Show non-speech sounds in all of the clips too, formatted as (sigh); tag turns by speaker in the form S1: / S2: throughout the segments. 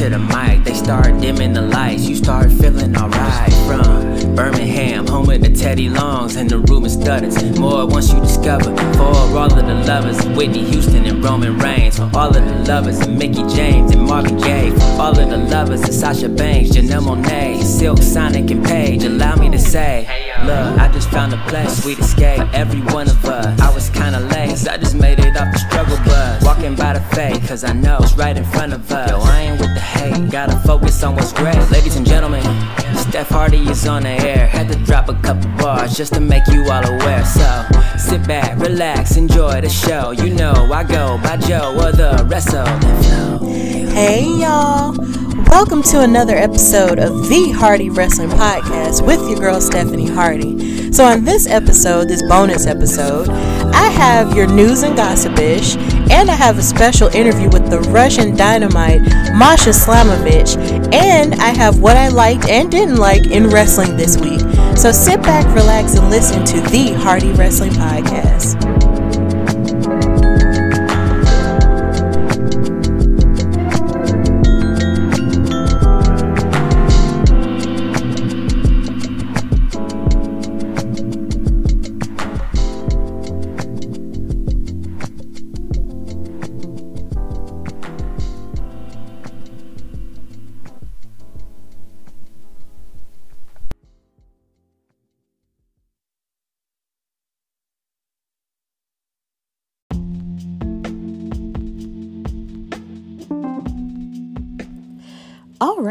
S1: to the mic, they start dimming the lights. You start feeling alright. From Birmingham, home of the Teddy Longs and the Ruben Studdards. More once you discover. For all of the lovers, Whitney Houston and Roman Reigns. For all of the lovers, and Mickie James and Marvin Gaye. For all of the lovers, and Sasha Banks, Janelle Monáe, Silk Sonic and Paige. Allow me to say, look, I just found a place, sweet escape. Every one of us. I was kinda late, I just made it off the struggle bus. Walking by the fate, cause I know it's right in front of us. Yo, I ain't with the hate, gotta focus on what's great. Ladies and gentlemen, Steph Hardy is on the air. Had to drop a couple bars just to make you all aware. So sit back, relax, enjoy the show. You know I go by Joe or the rest of the flow.
S2: Hey y'all. Welcome to another episode of the Hardy Wrestling Podcast with your girl Stephanie Hardy. So, on this episode, this bonus episode, I have your news and gossipish, and I have a special interview with the Russian dynamite Masha Slamovich, and I have what I liked and didn't like in wrestling this week. So, sit back, relax, and listen to the Hardy Wrestling Podcast.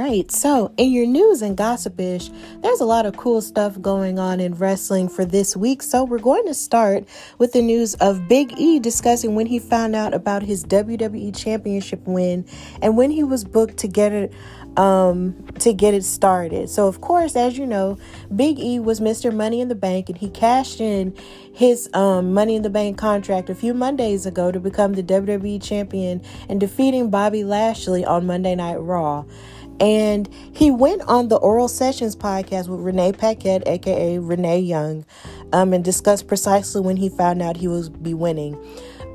S2: Right, so in your news and gossipish, there's a lot of cool stuff going on in wrestling for this week. So we're going to start with the news of Big E discussing when he found out about his WWE Championship win and when he was booked to get it um to get it started. So of course, as you know, Big E was Mr. Money in the Bank and he cashed in his um Money in the Bank contract a few Mondays ago to become the WWE champion and defeating Bobby Lashley on Monday Night Raw. And he went on the Oral Sessions podcast with Renee Paquette, aka Renee Young, um, and discussed precisely when he found out he was be winning.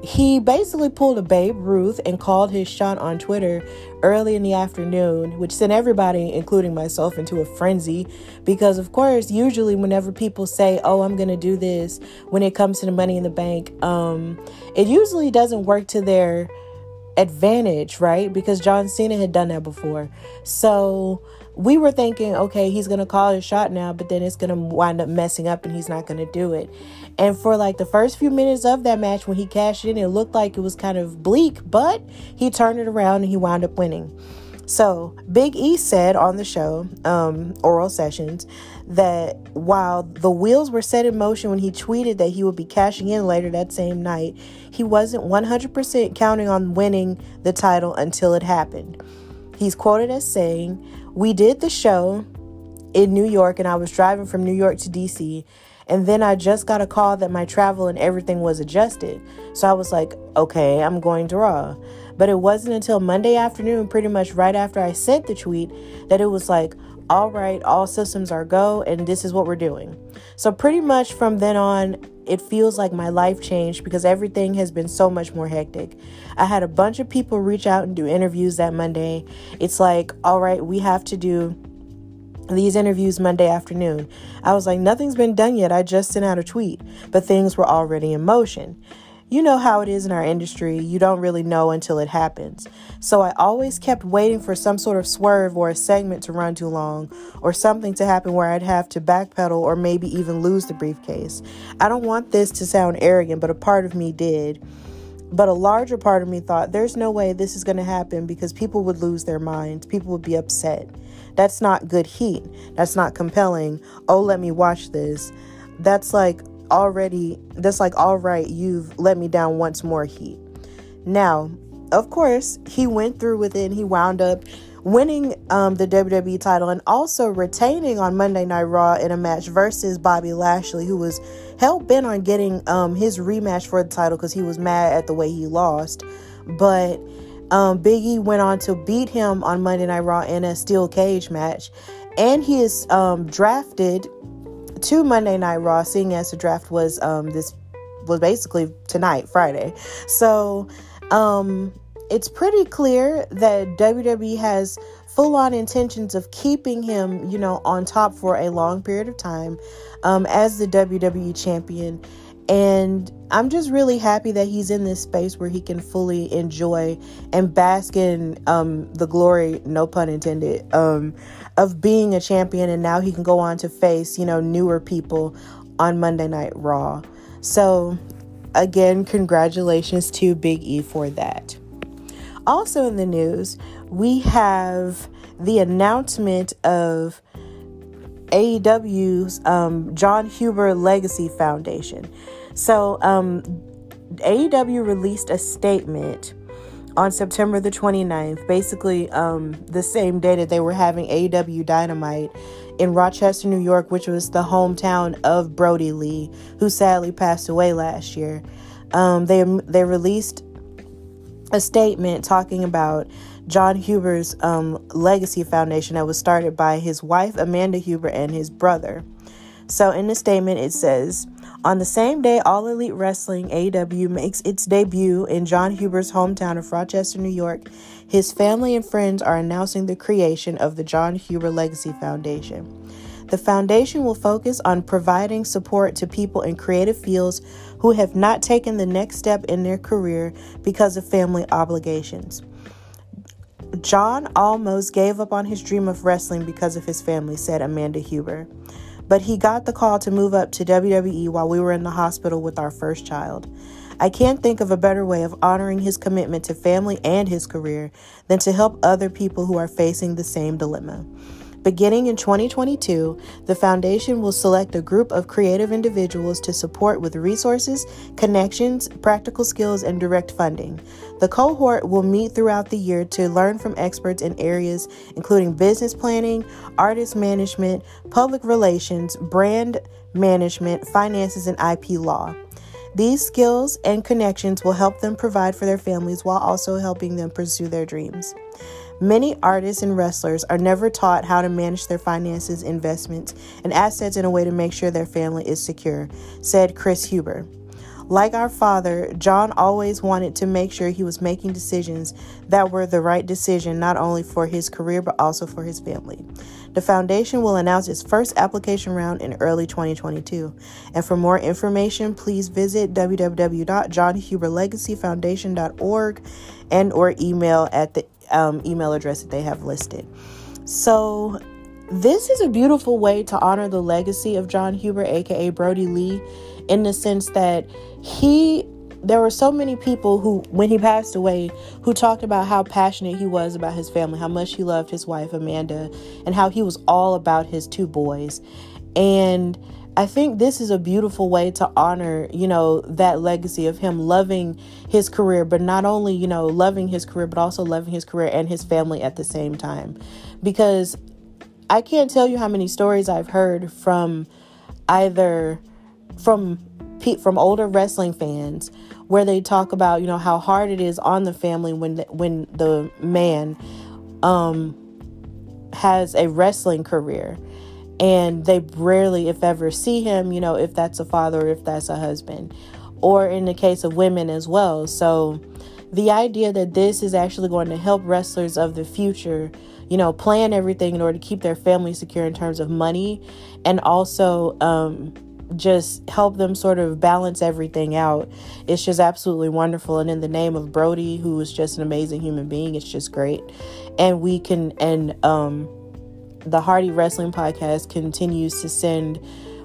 S2: He basically pulled a Babe Ruth and called his shot on Twitter early in the afternoon, which sent everybody, including myself, into a frenzy. Because, of course, usually whenever people say, Oh, I'm going to do this, when it comes to the money in the bank, um, it usually doesn't work to their advantage, right? Because John Cena had done that before. So we were thinking, okay, he's going to call his shot now, but then it's going to wind up messing up and he's not going to do it. And for like the first few minutes of that match, when he cashed in, it looked like it was kind of bleak, but he turned it around and he wound up winning. So Big E said on the show, um, Oral Sessions, that while the wheels were set in motion when he tweeted that he would be cashing in later that same night, he wasn't 100% counting on winning the title until it happened. He's quoted as saying, We did the show in New York, and I was driving from New York to DC. And then I just got a call that my travel and everything was adjusted. So I was like, okay, I'm going to Raw. But it wasn't until Monday afternoon, pretty much right after I sent the tweet, that it was like, all right, all systems are go, and this is what we're doing. So, pretty much from then on, it feels like my life changed because everything has been so much more hectic. I had a bunch of people reach out and do interviews that Monday. It's like, all right, we have to do these interviews Monday afternoon. I was like, nothing's been done yet. I just sent out a tweet, but things were already in motion you know how it is in our industry. You don't really know until it happens. So I always kept waiting for some sort of swerve or a segment to run too long or something to happen where I'd have to backpedal or maybe even lose the briefcase. I don't want this to sound arrogant, but a part of me did. But a larger part of me thought there's no way this is going to happen because people would lose their minds. People would be upset. That's not good heat. That's not compelling. Oh, let me watch this. That's like, already that's like all right you've let me down once more heat now of course he went through with it and he wound up winning um, the WWE title and also retaining on Monday Night Raw in a match versus Bobby Lashley, who was hell bent on getting um, his rematch for the title because he was mad at the way he lost. But um, Big E went on to beat him on Monday Night Raw in a steel cage match, and he is um, drafted to Monday Night Raw, seeing as the draft was um this was basically tonight, Friday. So um it's pretty clear that WWE has full on intentions of keeping him, you know, on top for a long period of time um, as the WWE champion. And I'm just really happy that he's in this space where he can fully enjoy and bask in um, the glory, no pun intended, um, of being a champion. And now he can go on to face, you know, newer people on Monday Night Raw. So, again, congratulations to Big E for that. Also in the news, we have the announcement of AEW's um, Jon Huber Legacy Foundation. So, um, AEW released a statement on September the 29th, basically um, the same day that they were having AEW Dynamite in Rochester, New York, which was the hometown of Brodie Lee, who sadly passed away last year. Um, they they released a statement talking about Jon Huber's um, Legacy Foundation that was started by his wife Amanda Huber and his brother. So in the statement, it says. On the same day, All Elite Wrestling AEW makes its debut in Jon Huber's hometown of Rochester, New York. His family and friends are announcing the creation of the Jon Huber Legacy Foundation. The foundation will focus on providing support to people in creative fields who have not taken the next step in their career because of family obligations. Jon almost gave up on his dream of wrestling because of his family, said Amanda Huber. But he got the call to move up to WWE while we were in the hospital with our first child. I can't think of a better way of honoring his commitment to family and his career than to help other people who are facing the same dilemma. Beginning in 2022, the foundation will select a group of creative individuals to support with resources, connections, practical skills, and direct funding. The cohort will meet throughout the year to learn from experts in areas including business planning, artist management, public relations, brand management, finances, and IP law. These skills and connections will help them provide for their families while also helping them pursue their dreams. Many artists and wrestlers are never taught how to manage their finances, investments, and assets in a way to make sure their family is secure, said Chris Huber. Like our father, Jon always wanted to make sure he was making decisions that were the right decision not only for his career but also for his family. The foundation will announce its first application round in early 2022. And for more information, please visit www.johnhuberlegacyfoundation.org and or email at the um, email address that they have listed. So, this is a beautiful way to honor the legacy of Jon Huber, aka Brodie Lee, in the sense that he there were so many people who when he passed away who talked about how passionate he was about his family how much he loved his wife amanda and how he was all about his two boys and I think this is a beautiful way to honor, you know, that legacy of him loving his career, but not only, you know, loving his career, but also loving his career and his family at the same time. Because I can't tell you how many stories I've heard from either from from older wrestling fans where they talk about, you know, how hard it is on the family when the, when the man um has a wrestling career and they rarely, if ever, see him, you know, if that's a father or if that's a husband, or in the case of women as well. So, the idea that this is actually going to help wrestlers of the future, you know, plan everything in order to keep their family secure in terms of money and also um, just help them sort of balance everything out. It's just absolutely wonderful. And in the name of Brodie, who is just an amazing human being, it's just great. And we can, and, um, the Hardy Wrestling Podcast continues to send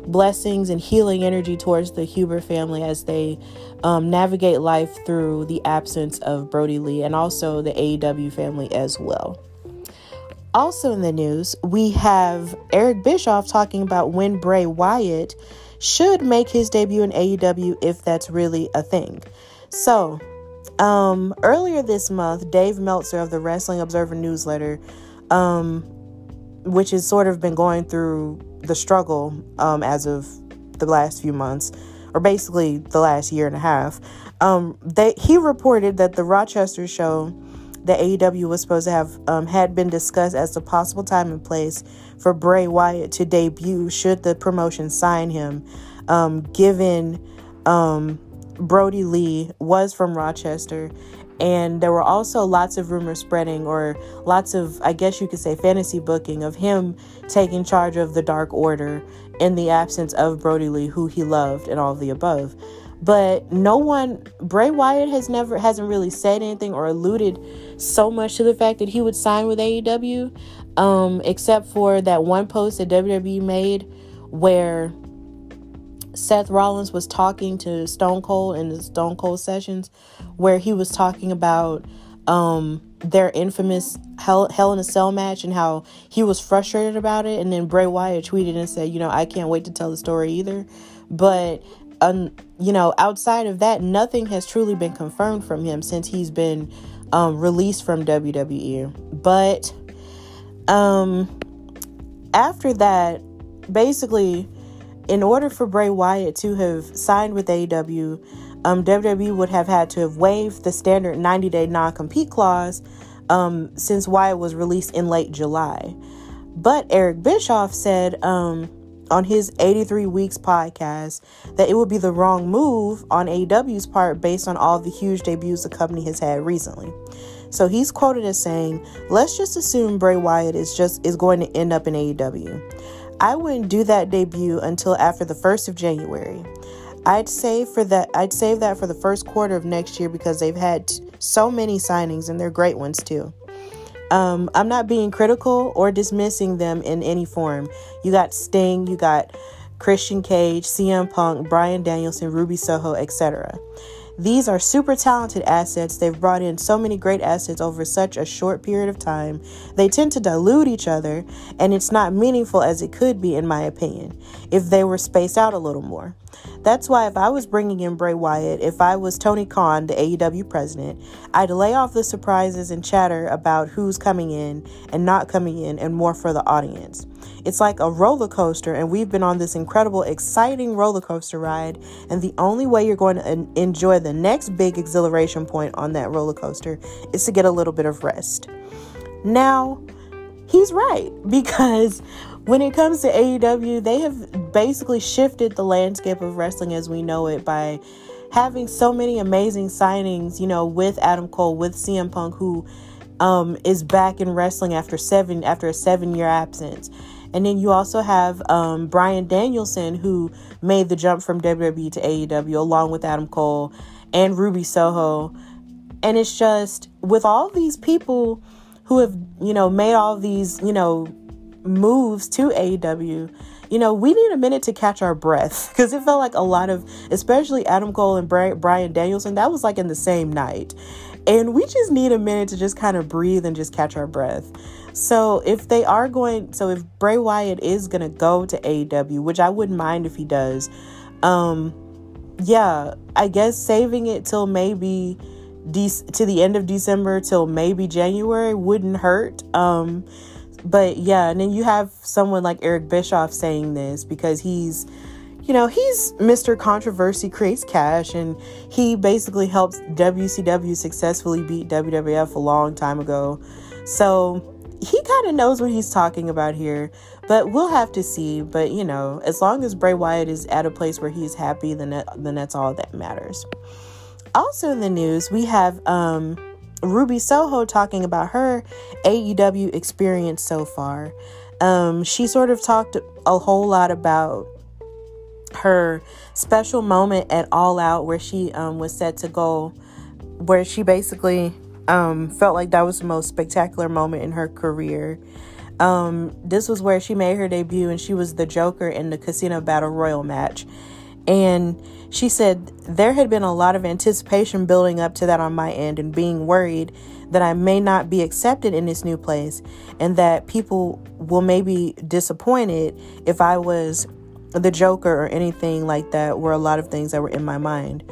S2: blessings and healing energy towards the Huber family as they um, navigate life through the absence of Brodie Lee and also the AEW family as well. Also in the news, we have Eric Bischoff talking about when Bray Wyatt should make his debut in AEW if that's really a thing. So, um, earlier this month, Dave Meltzer of the Wrestling Observer newsletter um, which has sort of been going through the struggle um, as of the last few months, or basically the last year and a half. Um, they, he reported that the Rochester show that AEW was supposed to have um, had been discussed as the possible time and place for Bray Wyatt to debut should the promotion sign him, um, given um, Brodie Lee was from Rochester And there were also lots of rumors spreading, or lots of, I guess you could say, fantasy booking of him taking charge of the Dark Order in the absence of Brodie Lee, who he loved, and all of the above. But no one, Bray Wyatt has never, hasn't really said anything or alluded so much to the fact that he would sign with AEW, um, except for that one post that WWE made where Seth Rollins was talking to Stone Cold in the Stone Cold sessions, where he was talking about um, their infamous Hell, Hell in a Cell match and how he was frustrated about it. And then Bray Wyatt tweeted and said, you know, I can't wait to tell the story either. But, um, you know, outside of that, nothing has truly been confirmed from him since he's been um, released from WWE. But um, after that, basically, in order for Bray Wyatt to have signed with AEW, um, WWE would have had to have waived the standard 90 day non compete clause um, since Wyatt was released in late July. But Eric Bischoff said um, on his 83 Weeks podcast that it would be the wrong move on AEW's part based on all the huge debuts the company has had recently. So he's quoted as saying, "Let's just assume Bray Wyatt is just is going to end up in AEW. I wouldn't do that debut until after the 1st of January. I'd save for that I'd save that for the first quarter of next year because they've had so many signings and they're great ones too. Um, I'm not being critical or dismissing them in any form. You got Sting, you got Christian Cage, CM Punk, Bryan Danielson, Ruby Soho, etc. These are super talented assets. They've brought in so many great assets over such a short period of time. They tend to dilute each other, and it's not meaningful as it could be, in my opinion, if they were spaced out a little more. That's why if I was bringing in Bray Wyatt, if I was Tony Khan, the AEW president, I'd lay off the surprises and chatter about who's coming in and not coming in and more for the audience. It's like a roller coaster, and we've been on this incredible, exciting roller coaster ride. And the only way you're going to enjoy the next big exhilaration point on that roller coaster is to get a little bit of rest. Now, he's right (laughs) because when it comes to AEW, they have basically shifted the landscape of wrestling as we know it by having so many amazing signings, you know, with Adam Cole, with CM Punk, who um, is back in wrestling after seven after a seven year absence. And then you also have um, Bryan Danielson, who made the jump from WWE to AEW, along with Adam Cole and Ruby Soho. And it's just with all these people who have, you know, made all these, you know, moves to AEW, you know, we need a minute to catch our breath because it felt like a lot of, especially Adam Cole and Bryan Danielson, that was like in the same night. And we just need a minute to just kind of breathe and just catch our breath. So if they are going, so if Bray Wyatt is going to go to AEW, which I wouldn't mind if he does, um, yeah, I guess saving it till maybe de- to the end of December till maybe January wouldn't hurt. Um, but yeah, and then you have someone like Eric Bischoff saying this because he's you know, he's Mr. Controversy creates cash and he basically helps WCW successfully beat WWF a long time ago. So he kind of knows what he's talking about here, but we'll have to see. But you know, as long as Bray Wyatt is at a place where he's happy, then that, then that's all that matters. Also in the news, we have um, Ruby Soho talking about her AEW experience so far. Um, she sort of talked a whole lot about her special moment at All Out where she um, was set to go, where she basically um, felt like that was the most spectacular moment in her career. Um, this was where she made her debut and she was the Joker in the Casino Battle Royal match. And she said, There had been a lot of anticipation building up to that on my end and being worried that I may not be accepted in this new place and that people will maybe disappointed if I was the Joker or anything like that were a lot of things that were in my mind.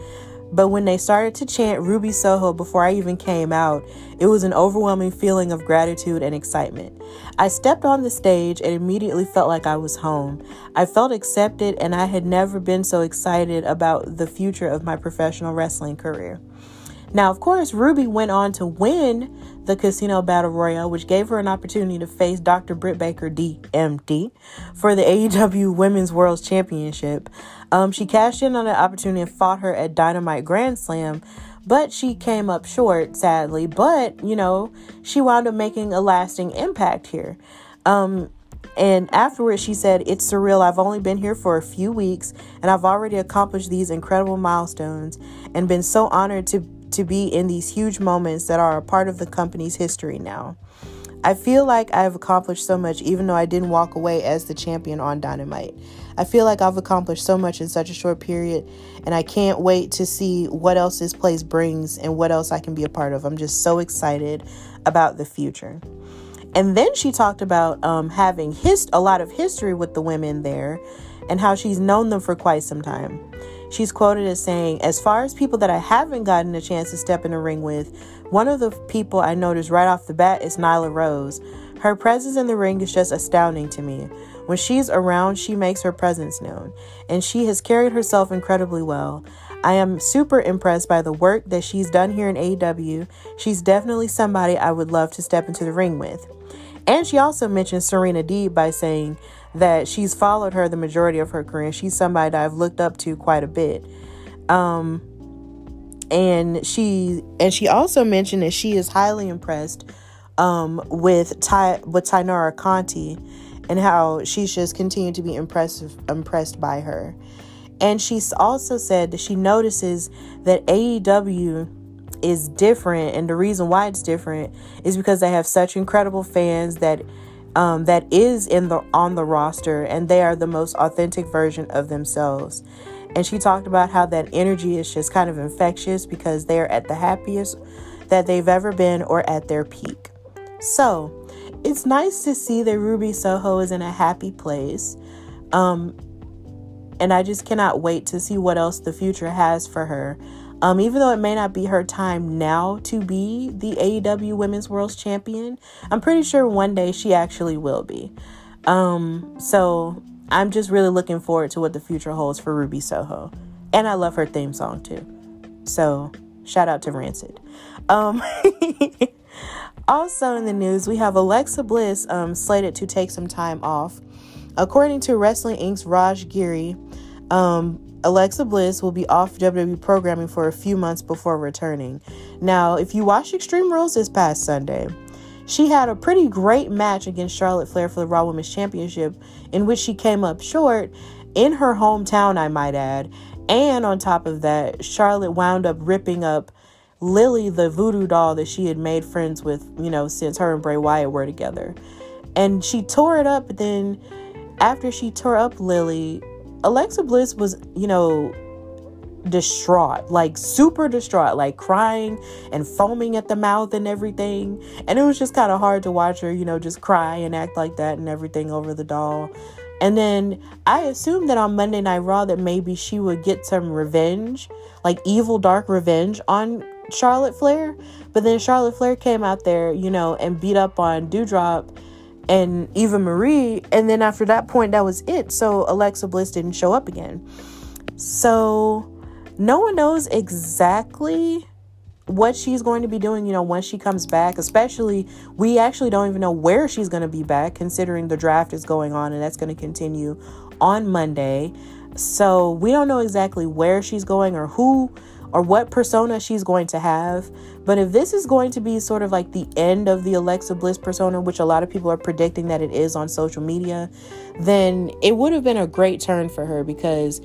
S2: But when they started to chant Ruby Soho before I even came out, it was an overwhelming feeling of gratitude and excitement. I stepped on the stage and immediately felt like I was home. I felt accepted, and I had never been so excited about the future of my professional wrestling career. Now, of course, Ruby went on to win the Casino Battle Royale, which gave her an opportunity to face Dr. Britt Baker, DMD, for the AEW Women's World Championship. Um, she cashed in on that opportunity and fought her at Dynamite Grand Slam, but she came up short, sadly. But, you know, she wound up making a lasting impact here. Um, and afterwards, she said, It's surreal. I've only been here for a few weeks and I've already accomplished these incredible milestones and been so honored to, to be in these huge moments that are a part of the company's history now. I feel like I've accomplished so much, even though I didn't walk away as the champion on Dynamite. I feel like I've accomplished so much in such a short period, and I can't wait to see what else this place brings and what else I can be a part of. I'm just so excited about the future. And then she talked about um, having a lot of history with the women there and how she's known them for quite some time. She's quoted as saying, As far as people that I haven't gotten a chance to step in the ring with, one of the people I noticed right off the bat is Nyla Rose. Her presence in the ring is just astounding to me. When she's around, she makes her presence known, and she has carried herself incredibly well. I am super impressed by the work that she's done here in AEW. She's definitely somebody I would love to step into the ring with. And she also mentioned Serena Deeb by saying that she's followed her the majority of her career. She's somebody that I've looked up to quite a bit. Um, and she and she also mentioned that she is highly impressed um, with Ty with Taynara Conti and how she's just continued to be impressive impressed by her. And she's also said that she notices that AEW is different and the reason why it's different is because they have such incredible fans that um, that is in the on the roster and they are the most authentic version of themselves. And she talked about how that energy is just kind of infectious because they're at the happiest that they've ever been or at their peak. So it's nice to see that ruby soho is in a happy place um, and i just cannot wait to see what else the future has for her um, even though it may not be her time now to be the AEW Women's World Champion, I'm pretty sure one day she actually will be. Um, so I'm just really looking forward to what the future holds for Ruby Soho. And I love her theme song too. So shout out to Rancid. Um, (laughs) also in the news, we have Alexa Bliss um, slated to take some time off. According to Wrestling Inc.'s Raj Giri, um, Alexa Bliss will be off WWE programming for a few months before returning. Now, if you watched Extreme Rules this past Sunday, she had a pretty great match against Charlotte Flair for the Raw Women's Championship, in which she came up short in her hometown, I might add. And on top of that, Charlotte wound up ripping up Lilly, the voodoo doll that she had made friends with, you know, since her and Bray Wyatt were together. And she tore it up, but then after she tore up Lilly, Alexa Bliss was, you know, distraught, like super distraught, like crying and foaming at the mouth and everything. And it was just kind of hard to watch her, you know, just cry and act like that and everything over the doll. And then I assumed that on Monday Night Raw that maybe she would get some revenge, like evil dark revenge on Charlotte Flair. But then Charlotte Flair came out there, you know, and beat up on Doudrop and Eva Marie. And then after that point, that was it. So Alexa Bliss didn't show up again. So no one knows exactly what she's going to be doing, you know, when she comes back. Especially, we actually don't even know where she's going to be back, considering the draft is going on and that's going to continue on Monday. So we don't know exactly where she's going or who or what persona she's going to have. But if this is going to be sort of like the end of the Alexa Bliss persona, which a lot of people are predicting that it is on social media, then it would have been a great turn for her because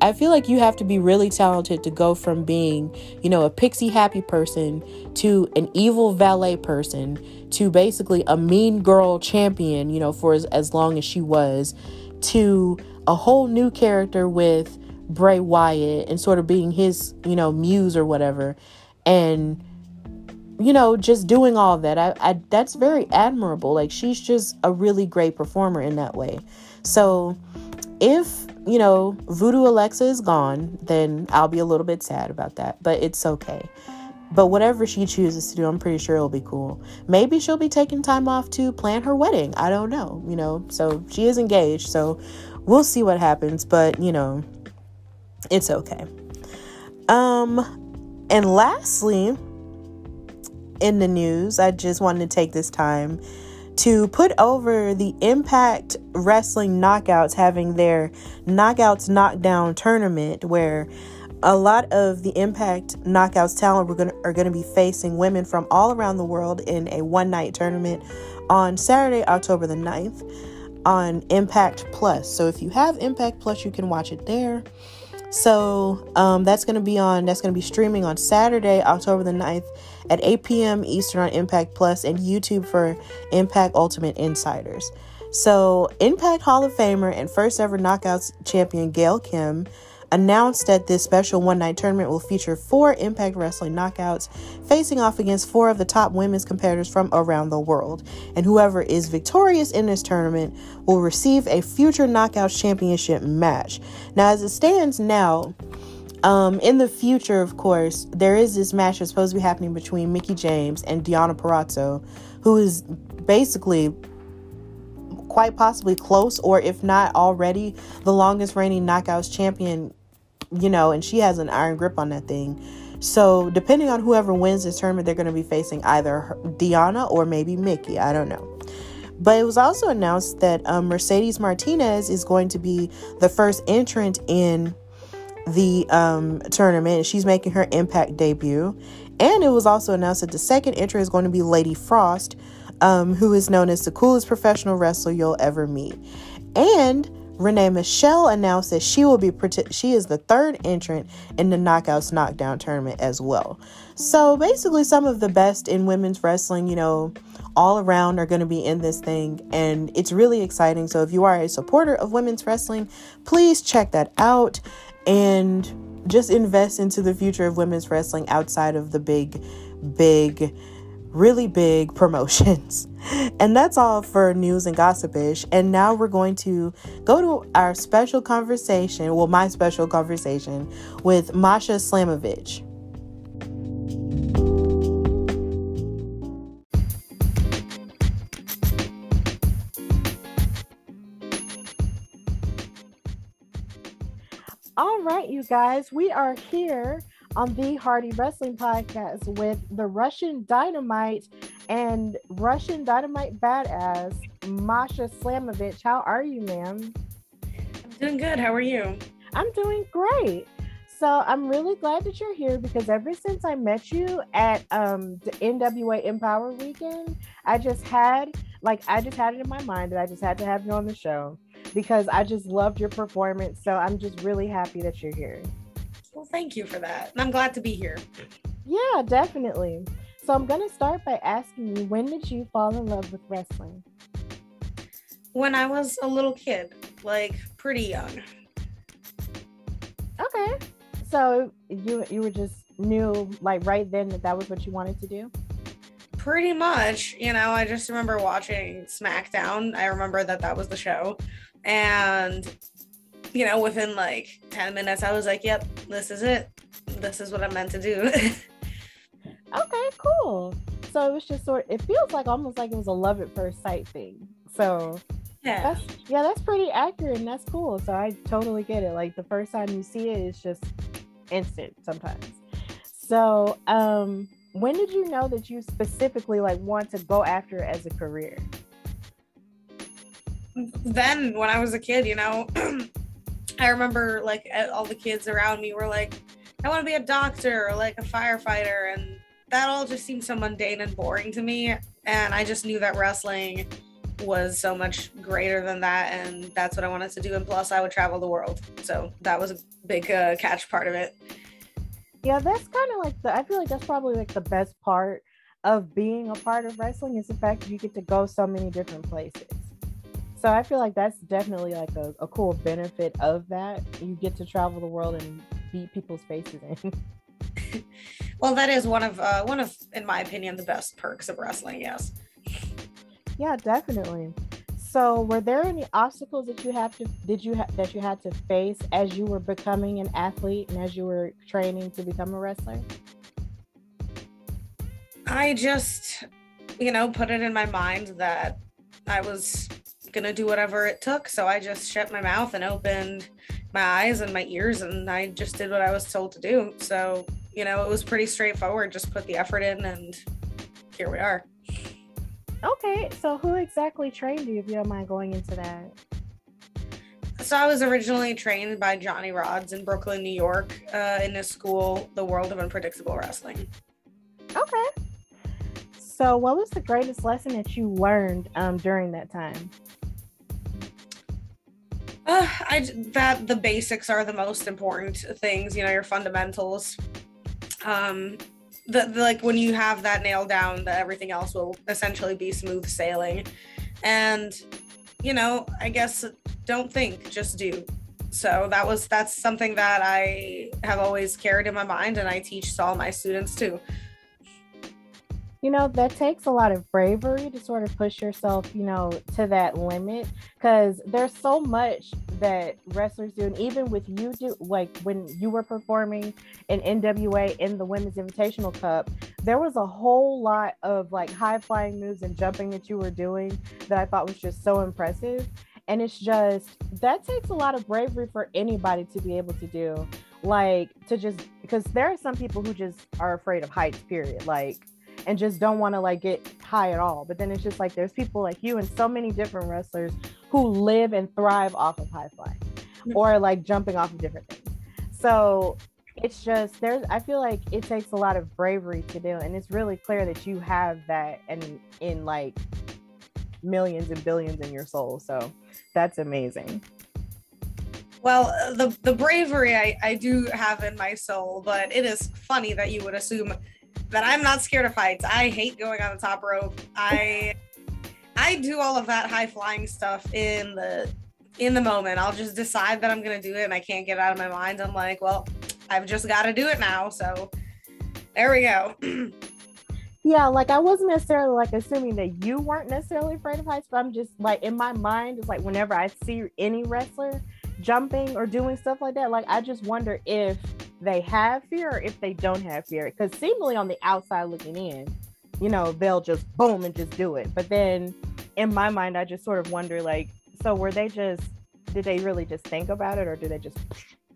S2: I feel like you have to be really talented to go from being, you know, a pixie happy person to an evil valet person to basically a mean girl champion, you know, for as, as long as she was, to a whole new character with Bray Wyatt and sort of being his, you know, muse or whatever. And you know, just doing all that. I, I that's very admirable. Like she's just a really great performer in that way. So if, you know, Voodoo Alexa is gone, then I'll be a little bit sad about that. But it's okay. But whatever she chooses to do, I'm pretty sure it'll be cool. Maybe she'll be taking time off to plan her wedding. I don't know, you know. So she is engaged, so we'll see what happens, but you know, it's okay. Um, and lastly, in the news, I just wanted to take this time to put over the Impact Wrestling Knockouts having their Knockouts Knockdown tournament where a lot of the Impact Knockouts talent we're gonna, are going to be facing women from all around the world in a one night tournament on Saturday, October the 9th on Impact Plus. So if you have Impact Plus, you can watch it there. So um, that's going to be on, that's going to be streaming on Saturday, October the 9th at 8 p.m. Eastern on Impact Plus and YouTube for Impact Ultimate Insiders. So, Impact Hall of Famer and first ever Knockouts champion Gail Kim announced that this special one night tournament will feature four Impact Wrestling knockouts facing off against four of the top women's competitors from around the world. And whoever is victorious in this tournament will receive a future Knockouts Championship match. Now, as it stands now, um, in the future, of course, there is this match that's supposed to be happening between Mickie James and Deonna Purrazzo, who is basically quite possibly close, or if not already, the longest reigning knockouts champion you know, and she has an iron grip on that thing. So, depending on whoever wins this tournament, they're going to be facing either Diana or maybe Mickie. I don't know. But it was also announced that um, Mercedes Martinez is going to be the first entrant in the um, tournament. She's making her Impact debut. And it was also announced that the second entrant is going to be Lady Frost, um, who is known as the coolest professional wrestler you'll ever meet. And Renee Michelle announced that she will be she is the third entrant in the Knockouts Knockdown tournament as well. So basically, some of the best in women's wrestling, you know, all around are going to be in this thing, and it's really exciting. So if you are a supporter of women's wrestling, please check that out and just invest into the future of women's wrestling outside of the big, big really big promotions. (laughs) And that's all for news and gossipish. And now we're going to go to our special conversation, well, my special conversation with Masha Slamovich. All right, you guys, we are here on the Hardy Wrestling Podcast with the Russian Dynamite and Russian Dynamite badass Masha Slamovich. How are you, ma'am?
S3: I'm doing good. How are you?
S2: I'm doing great. So I'm really glad that you're here because ever since I met you at um, the NWA Empower Weekend, I just had like I just had it in my mind that I just had to have you on the show because I just loved your performance. So I'm just really happy that you're here.
S3: Well, thank you for that. I'm glad to be here.
S2: Yeah, definitely. So I'm going to start by asking you when did you fall in love with wrestling?
S3: When I was a little kid, like pretty young.
S2: Okay. So you you were just knew like right then that that was what you wanted to do?
S3: Pretty much, you know, I just remember watching SmackDown. I remember that that was the show. And you know, within like 10 minutes, I was like, yep, this is it. This is what I'm meant to do. (laughs)
S2: okay, cool. So it was just sort it feels like almost like it was a love at first sight thing. So yeah. That's yeah, that's pretty accurate and that's cool. So I totally get it. Like the first time you see it, it's just instant sometimes. So um when did you know that you specifically like want to go after it as a career?
S3: Then when I was a kid, you know, (clears throat) I remember like all the kids around me were like, I want to be a doctor or like a firefighter. And that all just seemed so mundane and boring to me. And I just knew that wrestling was so much greater than that. And that's what I wanted to do. And plus, I would travel the world. So that was a big uh, catch part of it.
S2: Yeah, that's kind of like the, I feel like that's probably like the best part of being a part of wrestling is the fact that you get to go so many different places. So I feel like that's definitely like a, a cool benefit of that. You get to travel the world and beat people's faces in. (laughs)
S3: well, that is one of uh, one of, in my opinion, the best perks of wrestling. Yes.
S2: Yeah, definitely. So, were there any obstacles that you have to did you ha- that you had to face as you were becoming an athlete and as you were training to become a wrestler?
S3: I just, you know, put it in my mind that I was gonna do whatever it took. So I just shut my mouth and opened my eyes and my ears and I just did what I was told to do. So, you know, it was pretty straightforward. Just put the effort in and here we are.
S2: Okay. So who exactly trained you if you don't mind going into that?
S3: So I was originally trained by Johnny Rodz in Brooklyn, New York, uh, in his school, The World of Unpredictable Wrestling.
S2: Okay. So, what was the greatest lesson that you learned um, during that time?
S3: Uh, I that the basics are the most important things. You know, your fundamentals. Um, the, the like when you have that nailed down, that everything else will essentially be smooth sailing. And you know, I guess don't think, just do. So that was that's something that I have always carried in my mind, and I teach to all my students too
S2: you know that takes a lot of bravery to sort of push yourself you know to that limit because there's so much that wrestlers do and even with you do like when you were performing in nwa in the women's invitational cup there was a whole lot of like high flying moves and jumping that you were doing that i thought was just so impressive. And it's just that takes a lot of bravery for anybody to be able to do like to just because there are some people who just are afraid of heights period like and just don't want to like get high at all. But then it's just like there's people like you and so many different wrestlers who live and thrive off of high flying mm-hmm. or like jumping off of different things. So it's just there's I feel like it takes a lot of bravery to do and it's really clear that you have that and in, in like millions and billions in your soul. So that's amazing.
S3: Well, the the bravery I, I do have in my soul, but it is funny that you would assume that I'm not scared of heights. I hate going on the top rope. I I do all of that high flying stuff in the in the moment. I'll just decide that I'm gonna do it and I can't get out of my mind. I'm like, well, I've just gotta do it now. So there we go. (clears throat)
S2: yeah, like I wasn't necessarily like assuming that you weren't necessarily afraid of heights, but I'm just like in my mind, it's like whenever I see any wrestler jumping or doing stuff like that, like I just wonder if they have fear or if they don't have fear. Because seemingly on the outside looking in, you know, they'll just boom and just do it. But then in my mind, I just sort of wonder like, so were they just, did they really just think about it or do they just,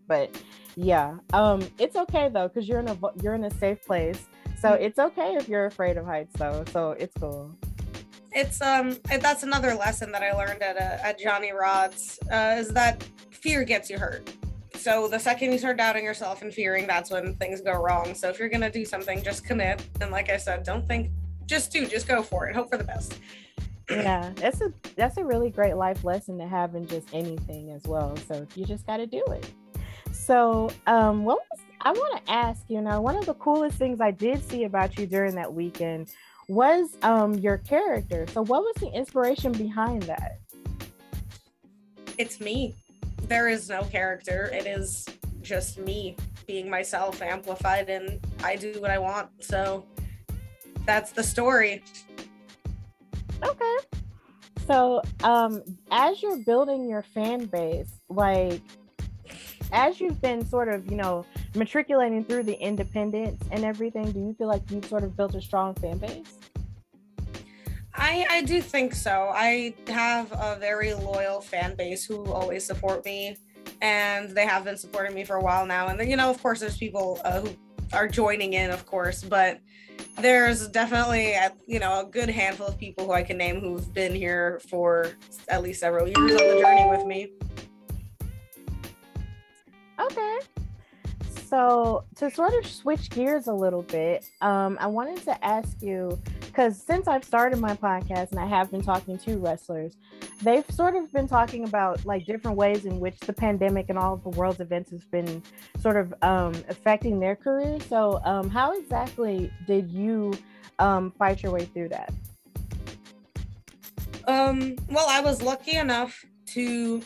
S2: but yeah, um, it's okay though, because you're in a, you're in a safe place. So mm-hmm. it's okay if you're afraid of heights though. So it's cool
S3: it's um that's another lesson that I learned at uh, at Johnny Rodz uh, is that fear gets you hurt. So the second you start doubting yourself and fearing, that's when things go wrong. So if you're gonna do something, just commit. And like I said, don't think, just do, just go for it. Hope for the best.
S2: Yeah, that's a that's a really great life lesson to have in just anything as well. So you just got to do it. So, um, what was I want to ask you now? One of the coolest things I did see about you during that weekend was um your character. So, what was the inspiration behind that?
S3: It's me there is no character. It is just me being myself amplified and I do what I want. So that's the story.
S2: Okay. So, um as you're building your fan base, like as you've been sort of, you know, matriculating through the independence and everything, do you feel like you've sort of built a strong fan base?
S3: I, I do think so. I have a very loyal fan base who always support me, and they have been supporting me for a while now. And then, you know, of course, there's people uh, who are joining in, of course, but there's definitely, you know, a good handful of people who I can name who've been here for at least several years on the journey with me.
S2: Okay. So to sort of switch gears a little bit, um, I wanted to ask you because since I've started my podcast and I have been talking to wrestlers, they've sort of been talking about like different ways in which the pandemic and all of the world's events has been sort of um, affecting their careers. So, um, how exactly did you um, fight your way through that?
S3: Um, well, I was lucky enough to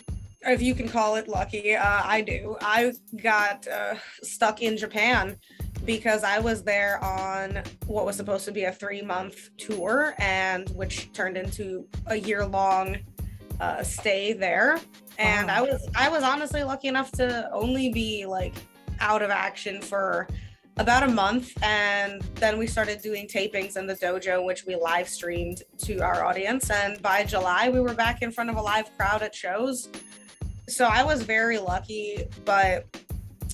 S3: if you can call it lucky, uh, I do. I got uh, stuck in Japan because I was there on what was supposed to be a three month tour and which turned into a year long uh, stay there. And wow. I was I was honestly lucky enough to only be like out of action for about a month and then we started doing tapings in the dojo which we live streamed to our audience and by july we were back in front of a live crowd at shows so i was very lucky but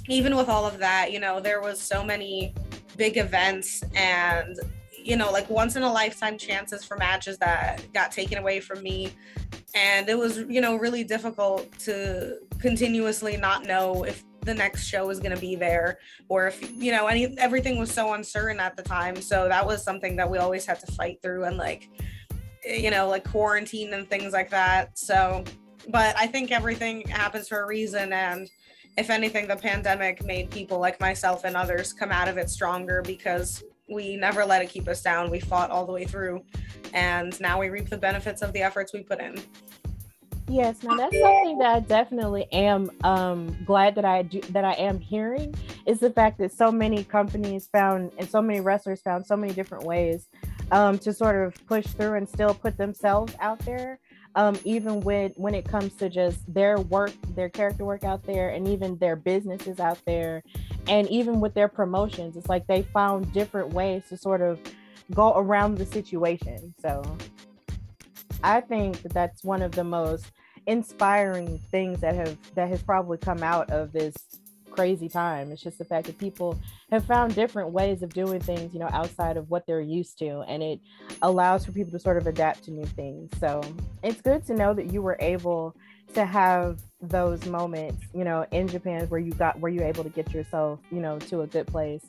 S3: even with all of that, you know, there was so many big events and you know, like once in a lifetime chances for matches that got taken away from me. and it was you know really difficult to continuously not know if the next show was going to be there or if you know any everything was so uncertain at the time so that was something that we always had to fight through and like you know like quarantine and things like that so but i think everything happens for a reason and if anything the pandemic made people like myself and others come out of it stronger because we never let it keep us down we fought all the way through and now we reap the benefits of the efforts we put in
S2: Yes, now that's something that I definitely am um, glad that I do that I am hearing is the fact that so many companies found and so many wrestlers found so many different ways um, to sort of push through and still put themselves out there. Um, even when when it comes to just their work, their character work out there, and even their businesses out there, and even with their promotions, it's like they found different ways to sort of go around the situation. So I think that that's one of the most inspiring things that have that has probably come out of this crazy time. It's just the fact that people have found different ways of doing things, you know, outside of what they're used to. And it allows for people to sort of adapt to new things. So it's good to know that you were able to have those moments, you know, in Japan where you got where you're able to get yourself, you know, to a good place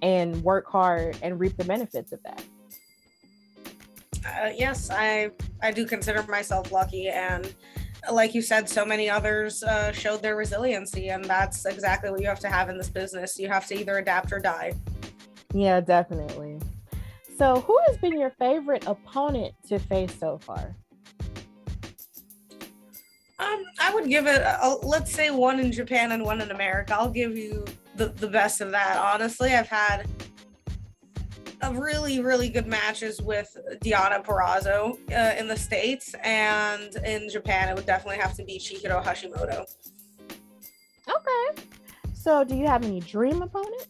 S2: and work hard and reap the benefits of that.
S3: Uh, yes, I I do consider myself lucky and like you said, so many others uh, showed their resiliency, and that's exactly what you have to have in this business. You have to either adapt or die.
S2: Yeah, definitely. So, who has been your favorite opponent to face so far?
S3: Um, I would give it, a, let's say, one in Japan and one in America. I'll give you the, the best of that. Honestly, I've had really, really good matches with Deonna Purrazzo uh, in the States, and in Japan, it would definitely have to be Chihiro Hashimoto.
S2: Okay. So, do you have any dream opponents?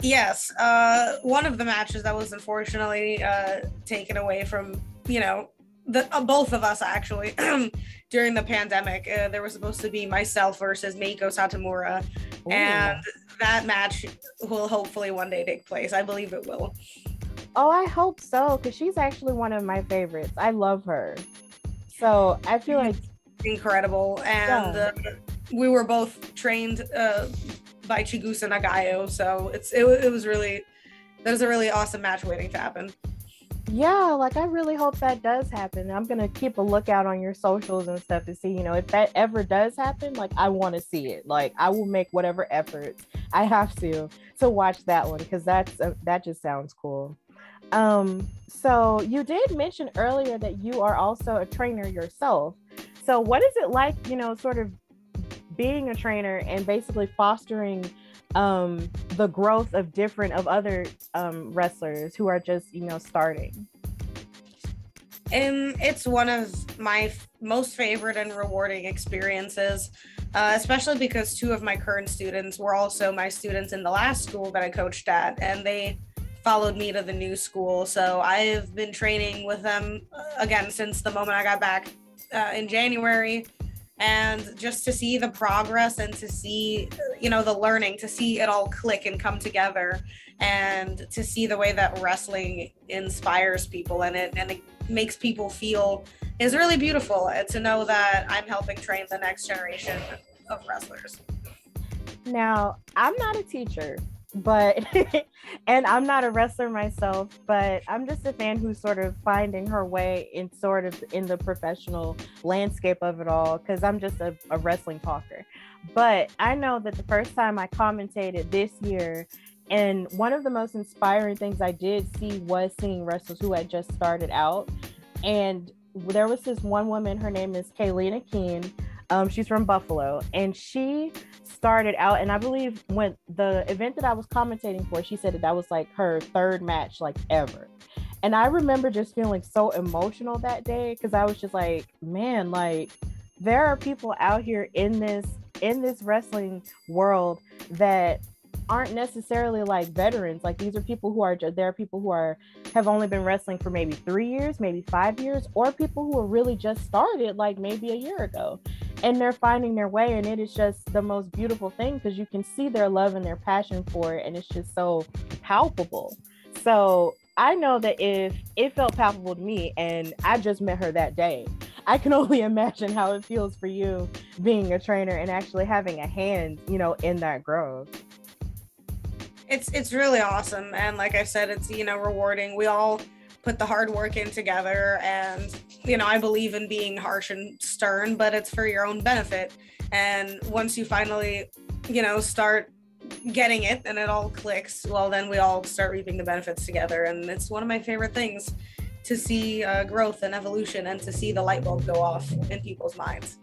S3: Yes. Uh, one of the matches that was unfortunately uh, taken away from, you know, the, uh, both of us actually (clears throat) during the pandemic. Uh, there was supposed to be myself versus Meiko Satomura, Ooh. and that match will hopefully one day take place. I believe it will.
S2: Oh, I hope so, because she's actually one of my favorites. I love her. So I feel like
S3: incredible, and yeah. uh, we were both trained uh, by Chigusa Nagayo, so it's it, it was really that was a really awesome match waiting to happen
S2: yeah like i really hope that does happen i'm gonna keep a lookout on your socials and stuff to see you know if that ever does happen like i want to see it like i will make whatever efforts i have to to watch that one because that's uh, that just sounds cool. Um so you did mention earlier that you are also a trainer yourself. So what is it like you know sort of being a trainer and basically fostering um the growth of different of other um wrestlers who are just you know starting?
S3: And it's one of my f- most favorite and rewarding experiences uh, especially because two of my current students were also my students in the last school that i coached at and they followed me to the new school. So i've been training with them uh, again since the moment i got back uh, in january and just to see the progress and to see you know the learning to see it all click and come together and to see the way that wrestling inspires people and it and it makes people feel is really beautiful and to know that i'm helping train the next generation of wrestlers.
S2: Now i'm not a teacher but (laughs) and I'm not a wrestler myself, but I'm just a fan who's sort of finding her way in sort of in the professional landscape of it all because I'm just a, a wrestling talker. But I know that the first time I commentated this year, and one of the most inspiring things I did see was seeing wrestlers who had just started out. And there was this one woman, her name is Kaylina Keene. Um, she's from Buffalo, and she started out, and I believe when the event that I was commentating for, she said that that was like her third match, like ever. And I remember just feeling so emotional that day because I was just like, man, like there are people out here in this in this wrestling world that aren't necessarily like veterans. Like these are people who are there are people who are have only been wrestling for maybe three years, maybe five years, or people who are really just started like maybe a year ago. And they're finding their way, and it is just the most beautiful thing because you can see their love and their passion for it, and it's just so palpable. So I know that if it felt palpable to me and I just met her that day, I can (laughs) only imagine how it feels for you being a trainer and actually having a hand, you know, in that growth.
S3: It's it's really awesome and like I said it's you know rewarding. We all put the hard work in together and you know, I believe in being harsh and stern, but it's for your own benefit. And once you finally, you know, start getting it and it all clicks, well, then we all start reaping the benefits together. And it's one of my favorite things to see uh, growth and evolution and to see the light bulb go off in people's minds.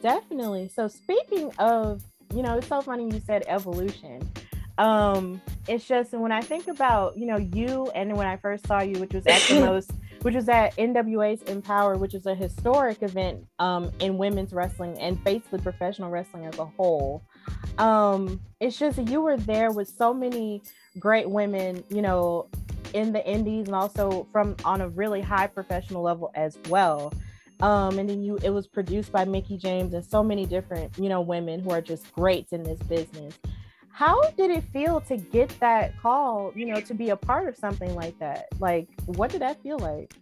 S2: Definitely. So, speaking of, you know, it's so funny you said evolution. Um, it's just when I think about, you know, you and when I first saw you, which was at the (coughs) most which was at NWA's Empower, which is a historic event um, in women's wrestling and basically professional wrestling as a whole. Um, it's just you were there with so many great women, you know, in the indies and also from on a really high professional level as well. Um, and then you it was produced by Mickie James and so many different, you know, women who are just greats in this business. How did it feel to get that call, you know, to be a part of something like that? Like, what did that feel like?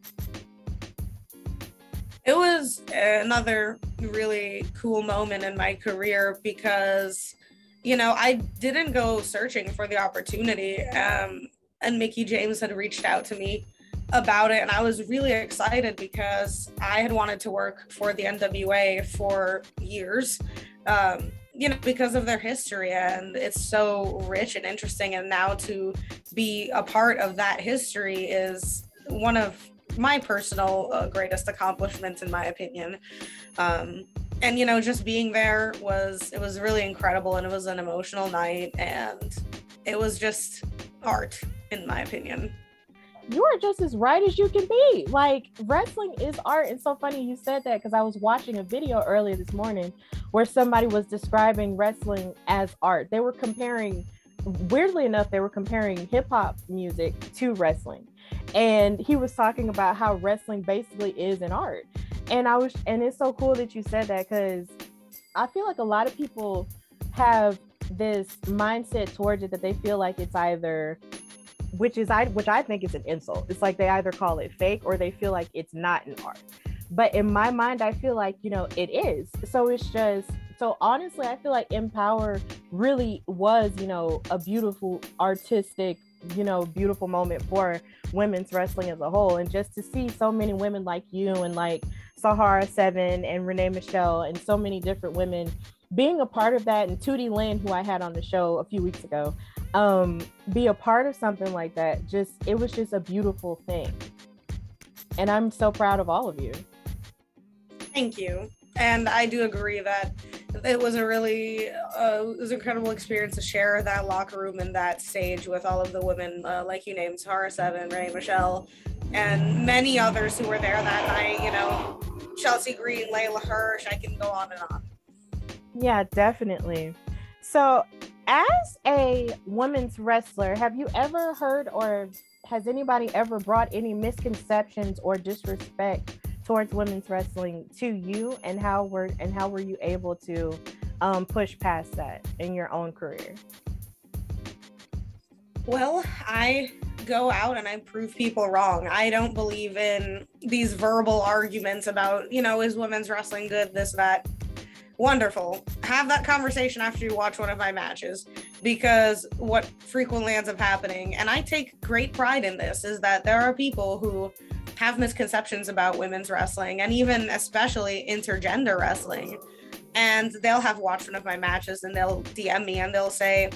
S3: It was another really cool moment in my career because, you know, I didn't go searching for the opportunity. Um, and Mickie James had reached out to me about it and I was really excited because I had wanted to work for the NWA for years. Um, you know because of their history and it's so rich and interesting and now to be a part of that history is one of my personal uh, greatest accomplishments in my opinion. Um, and you know just being there was it was really incredible and it was an emotional night and it was just art in my opinion
S2: you are just as right as you can be. Like wrestling is art. And so funny you said that because I was watching a video earlier this morning where somebody was describing wrestling as art. They were comparing, weirdly enough, they were comparing hip hop music to wrestling. And he was talking about how wrestling basically is an art. And I was, and it's so cool that you said that because I feel like a lot of people have this mindset towards it that they feel like it's either which is I which I think is an insult. It's like they either call it fake or they feel like it's not an art. But in my mind, I feel like, you know, it is. So it's just so honestly, I feel like Empower really was, you know, a beautiful artistic, you know, beautiful moment for women's wrestling as a whole. And just to see so many women like you and like Sahara Seven and Renee Michelle and so many different women being a part of that and Tootie Lynn, who I had on the show a few weeks ago, um, be a part of something like that. Just it was just a beautiful thing. And I'm so proud of all of you.
S3: Thank you. And I do agree that it was a really uh, it was an incredible experience to share that locker room and that stage with all of the women uh, like you named Tara Seven, Ray, Michelle, and many others who were there that night. You know, Chelsea Green, Leyla Hirsch. I can go on and on.
S2: Yeah, definitely. So, as a women's wrestler, have you ever heard or has anybody ever brought any misconceptions or disrespect towards women's wrestling to you and how were and how were you able to um, push past that in your own career?
S3: Well, I go out and I prove people wrong. I don't believe in these verbal arguments about, you know, is women's wrestling good, this, that wonderful. Have that conversation after you watch one of my matches because what frequently ends up happening, and I take great pride in this, is that there are people who have misconceptions about women's wrestling and even especially intergender wrestling. And they'll have watched one of my matches and they'll DM me and they'll say,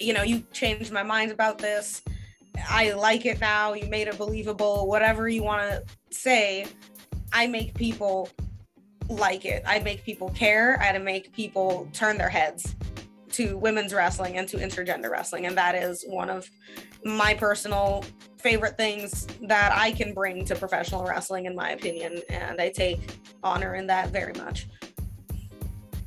S3: you know, you changed my mind about this. I like it now. You made it believable. Whatever you want to say, I make people like it. I make people care. I make people turn their heads to women's wrestling and to intergender wrestling. And that is one of my personal favorite things that I can bring to professional wrestling, in my opinion. And I take honor in that very much.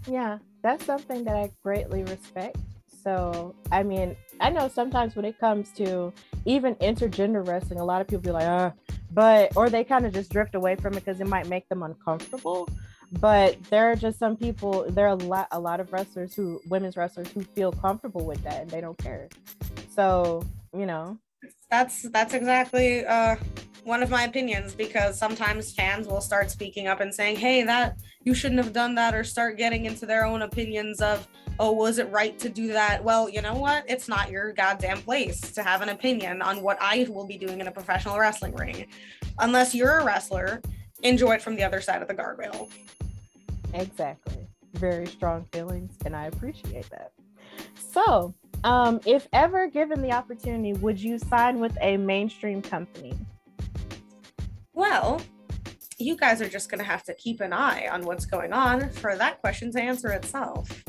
S2: Yeah, that's something that I greatly respect. So, I mean, I know sometimes when it comes to even intergender wrestling, a lot of people be like, uh, but, or they kind of just drift away from it because it might make them uncomfortable but there are just some people there are a lot a lot of wrestlers who women's wrestlers who feel comfortable with that and they don't care so you know
S3: that's that's exactly uh, one of my opinions because sometimes fans will start speaking up and saying, "Hey, that you shouldn't have done that," or start getting into their own opinions of, "Oh, was it right to do that?" Well, you know what? It's not your goddamn place to have an opinion on what I will be doing in a professional wrestling ring, unless you're a wrestler. Enjoy it from the other side of the guardrail.
S2: Exactly. Very strong feelings, and I appreciate that. So, um, if ever given the opportunity, would you sign with a mainstream company?
S3: Well, you guys are just going to have to keep an eye on what's going on for that question to answer itself.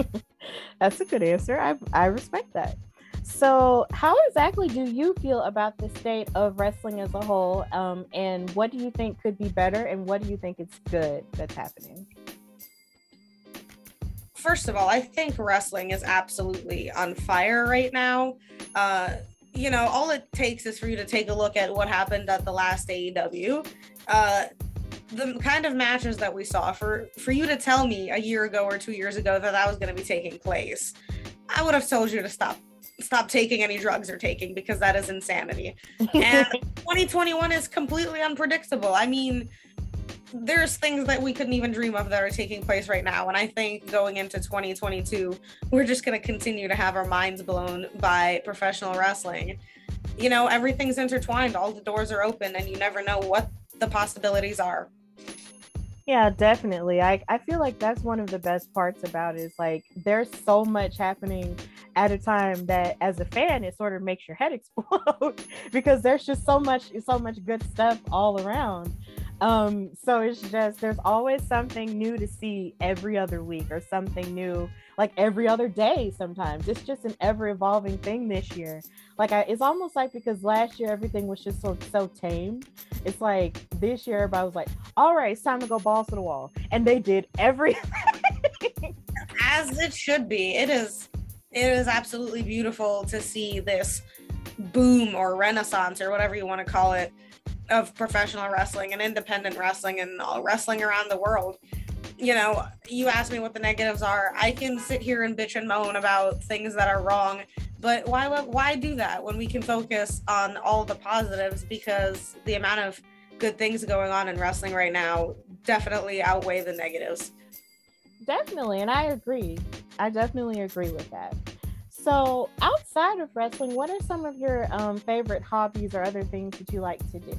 S3: (laughs)
S2: That's a good answer. I, I respect that. So, how exactly do you feel about the state of wrestling as a whole? Um, and what do you think could be better? And what do you think is good that's happening?
S3: First of all, I think wrestling is absolutely on fire right now. Uh, you know, all it takes is for you to take a look at what happened at the last AEW. Uh, the kind of matches that we saw for for you to tell me a year ago or two years ago that that was going to be taking place, I would have told you to stop stop taking any drugs or taking because that is insanity. And (laughs) 2021 is completely unpredictable. I mean, there's things that we couldn't even dream of that are taking place right now. And I think going into 2022, we're just going to continue to have our minds blown by professional wrestling. You know, everything's intertwined, all the doors are open, and you never know what the possibilities are.
S2: Yeah, definitely. I, I feel like that's one of the best parts about it is like there's so much happening at a time that as a fan it sort of makes your head (laughs) explode because there's just so much so much good stuff all around. Um, so it's just there's always something new to see every other week or something new like every other day sometimes. It's just an ever evolving thing this year. Like I, it's almost like because last year everything was just so so tame. It's like this year everybody was like, all right, it's time to go balls to the wall. And they did everything.
S3: As it should be. It is it is absolutely beautiful to see this boom or renaissance or whatever you want to call it of professional wrestling and independent wrestling and all wrestling around the world. You know, you ask me what the negatives are. I can sit here and bitch and moan about things that are wrong, but why why do that when we can focus on all the positives because the amount of good things going on in wrestling right now definitely outweigh the negatives.
S2: Definitely, and I agree. I definitely agree with that. So, outside of wrestling, what are some of your um, favorite hobbies or other things that you like to do?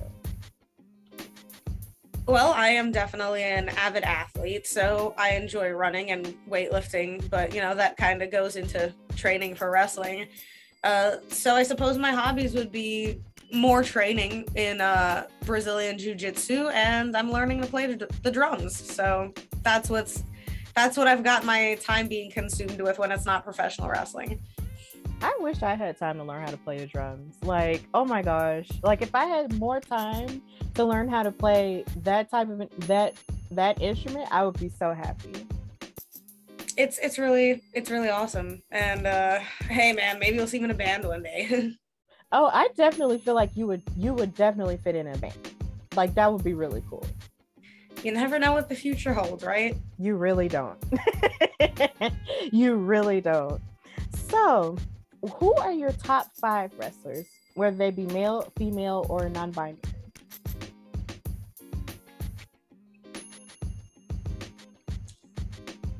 S3: Well, I am definitely an avid athlete, so I enjoy running and weightlifting, but you know, that kind of goes into training for wrestling. Uh, so I suppose my hobbies would be more training in uh, Brazilian jiu-jitsu and I'm learning to play the drums. So that's what's that's what I've got my time being consumed with when it's not professional wrestling.
S2: I wish I had time to learn how to play the drums. Like, oh my gosh. Like if I had more time to learn how to play that type of that that instrument, I would be so happy.
S3: It's it's really it's really awesome. And uh hey man, maybe we'll see you in a band one day. (laughs)
S2: oh, I definitely feel like you would you would definitely fit in a band. Like that would be really cool.
S3: You never know what the future holds, right?
S2: You really don't. (laughs) you really don't. So, who are your top five wrestlers, whether they be male, female, or non-binary?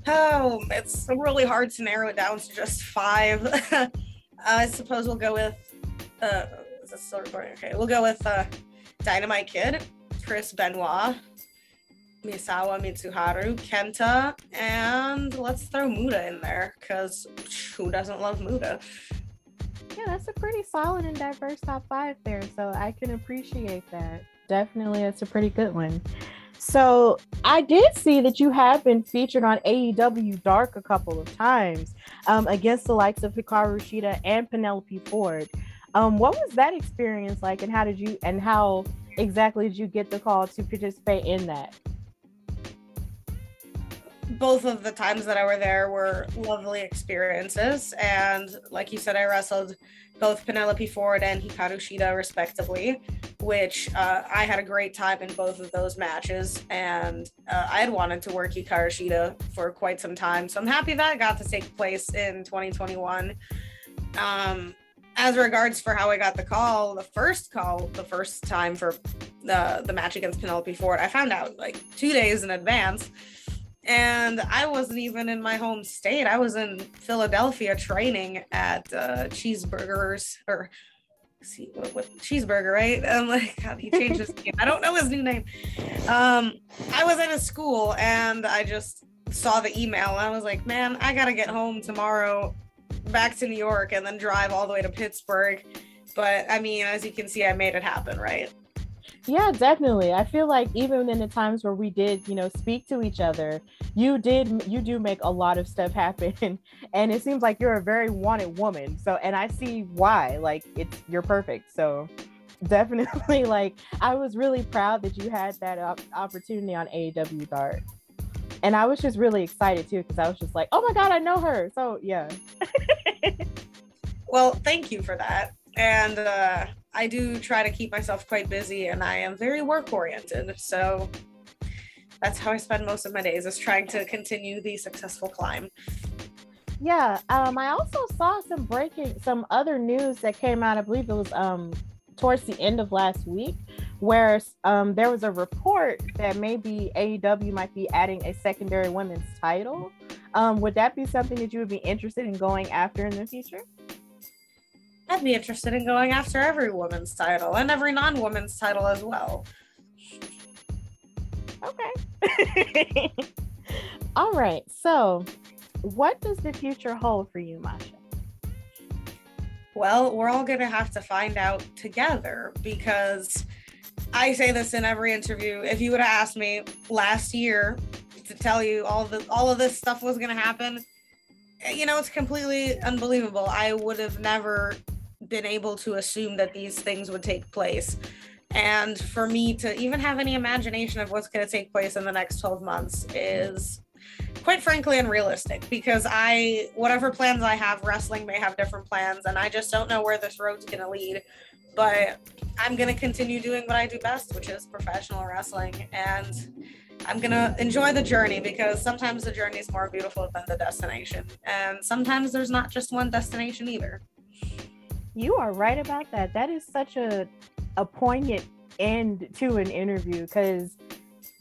S3: Oh, it's really hard to narrow it down to just five. (laughs) I suppose we'll go with. Uh, is this still recording? Okay, we'll go with uh, Dynamite Kid, Chris Benoit, Misawa Mitsuharu, Kenta, and let's throw Muta in there because who doesn't love Muta?
S2: Yeah, that's a pretty solid and diverse top five there. So I can appreciate that. Definitely, it's a pretty good one. So I did see that you have been featured on AEW Dark a couple of times um, against the likes of Hikaru Shida and Penelope Ford. Um, what was that experience like, and how did you and how exactly did you get the call to participate in that?
S3: Both of the times that I were there were lovely experiences. And like you said, I wrestled both Penelope Ford and Hikaru Shida respectively, which uh, I had a great time in both of those matches. And uh, I had wanted to work Hikaru Shida for quite some time. So I'm happy that got to take place in 2021. Um, as regards for how I got the call, the first call, the first time for the the match against Penelope Ford, I found out like two days in advance, and I wasn't even in my home state. I was in Philadelphia training at uh, Cheeseburgers or see what, what cheeseburger, right? (laughs) I'm like, how he changed his name? I don't know his new name. Um, I was at a school and I just saw the email and I was like, man, I gotta get home tomorrow, back to New York, and then drive all the way to Pittsburgh. But I mean, as you can see, I made it happen, right?
S2: Yeah, definitely. I feel like even in the times where we did, you know, speak to each other, you did you do make a lot of stuff (laughs) happen and it seems like you're a very wanted woman. So and I see why. Like it's you're perfect. So definitely (laughs) like I was really proud that you had that op- opportunity on AEW Dark. And I was just really excited too because I was just like, "Oh my god, I know her." So, yeah. (laughs)
S3: well, thank you for that. And uh I do try to keep myself quite busy and I am very work oriented. So that's how I spend most of my days is trying to continue the successful climb.
S2: Yeah, um, I also saw some breaking, some other news that came out. I believe it was um, towards the end of last week, where um, there was a report that maybe AEW might be adding a secondary women's title. Um, would that be something that you would be interested in going after in the future?
S3: I'd be interested in going after every woman's title and every non woman's title as well.
S2: Okay. (laughs) All right. So, what does the future hold for you, Masha?
S3: Well, we're all going to have to find out together because I say this in every interview. If you would have asked me last year to tell you all the all of this stuff was going to happen, eh, you know, it's completely unbelievable. I would have never been able to assume that these things would take place. And for me to even have any imagination of what's going to take place in the next 12 months is quite frankly unrealistic because I, whatever plans I have, wrestling may have different plans, and I just don't know where this road's going to lead. But I'm going to continue doing what I do best, which is professional wrestling. And I'm going to enjoy the journey because sometimes the journey is more beautiful than the destination. And sometimes there's not just one destination either.
S2: You are right about that. That is such a a poignant end to an interview because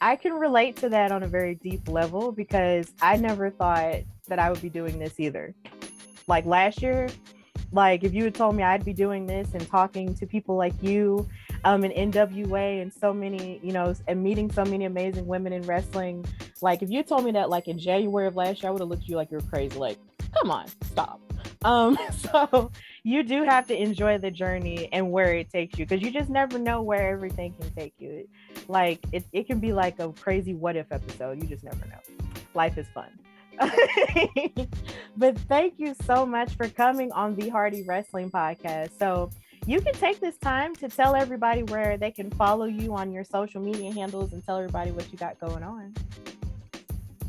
S2: I can relate to that on a very deep level because I never thought that I would be doing this either. Like last year, like if you had told me I'd be doing this and talking to people like you um in NWA and so many, you know, and meeting so many amazing women in wrestling, like if you told me that like in January of last year, I would have looked at you like you're crazy. Like, come on, stop. Um, (laughs) so you do have to enjoy the journey and where it takes you because you just never know where everything can take you. Like it, it can be like a crazy what if episode. You just never know. Life is fun. (laughs) but thank you so much for coming on the Hardy Wrestling Podcast. So you can take this time to tell everybody where they can follow you on your social media handles and tell everybody what you got going on.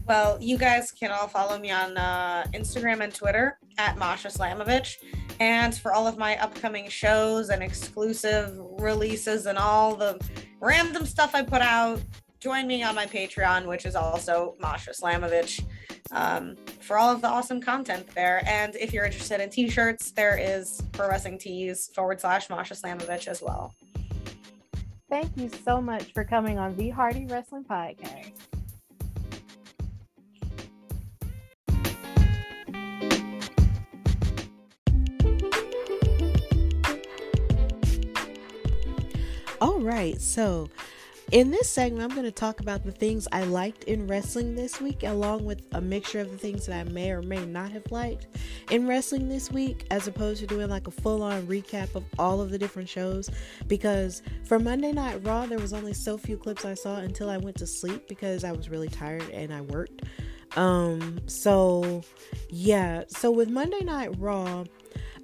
S3: Well, you guys can all follow me on uh, Instagram and Twitter at Masha Slamovich. And for all of my upcoming shows and exclusive releases and all the random stuff I put out, join me on my Patreon, which is also Masha Slamovich, um, for all of the awesome content there. And if you're interested in t shirts, there is Pro Wrestling Tees forward slash Masha Slamovich as well.
S2: Thank you so much for coming on the Hardy Wrestling Podcast. Right, so in this segment, I'm going to talk about the things I liked in wrestling this week, along with a mixture of the things that I may or may not have liked in wrestling this week, as opposed to doing like a full on recap of all of the different shows. Because for Monday Night Raw, there was only so few clips I saw until I went to sleep because I was really tired and I worked. Um, so yeah, so with Monday Night Raw,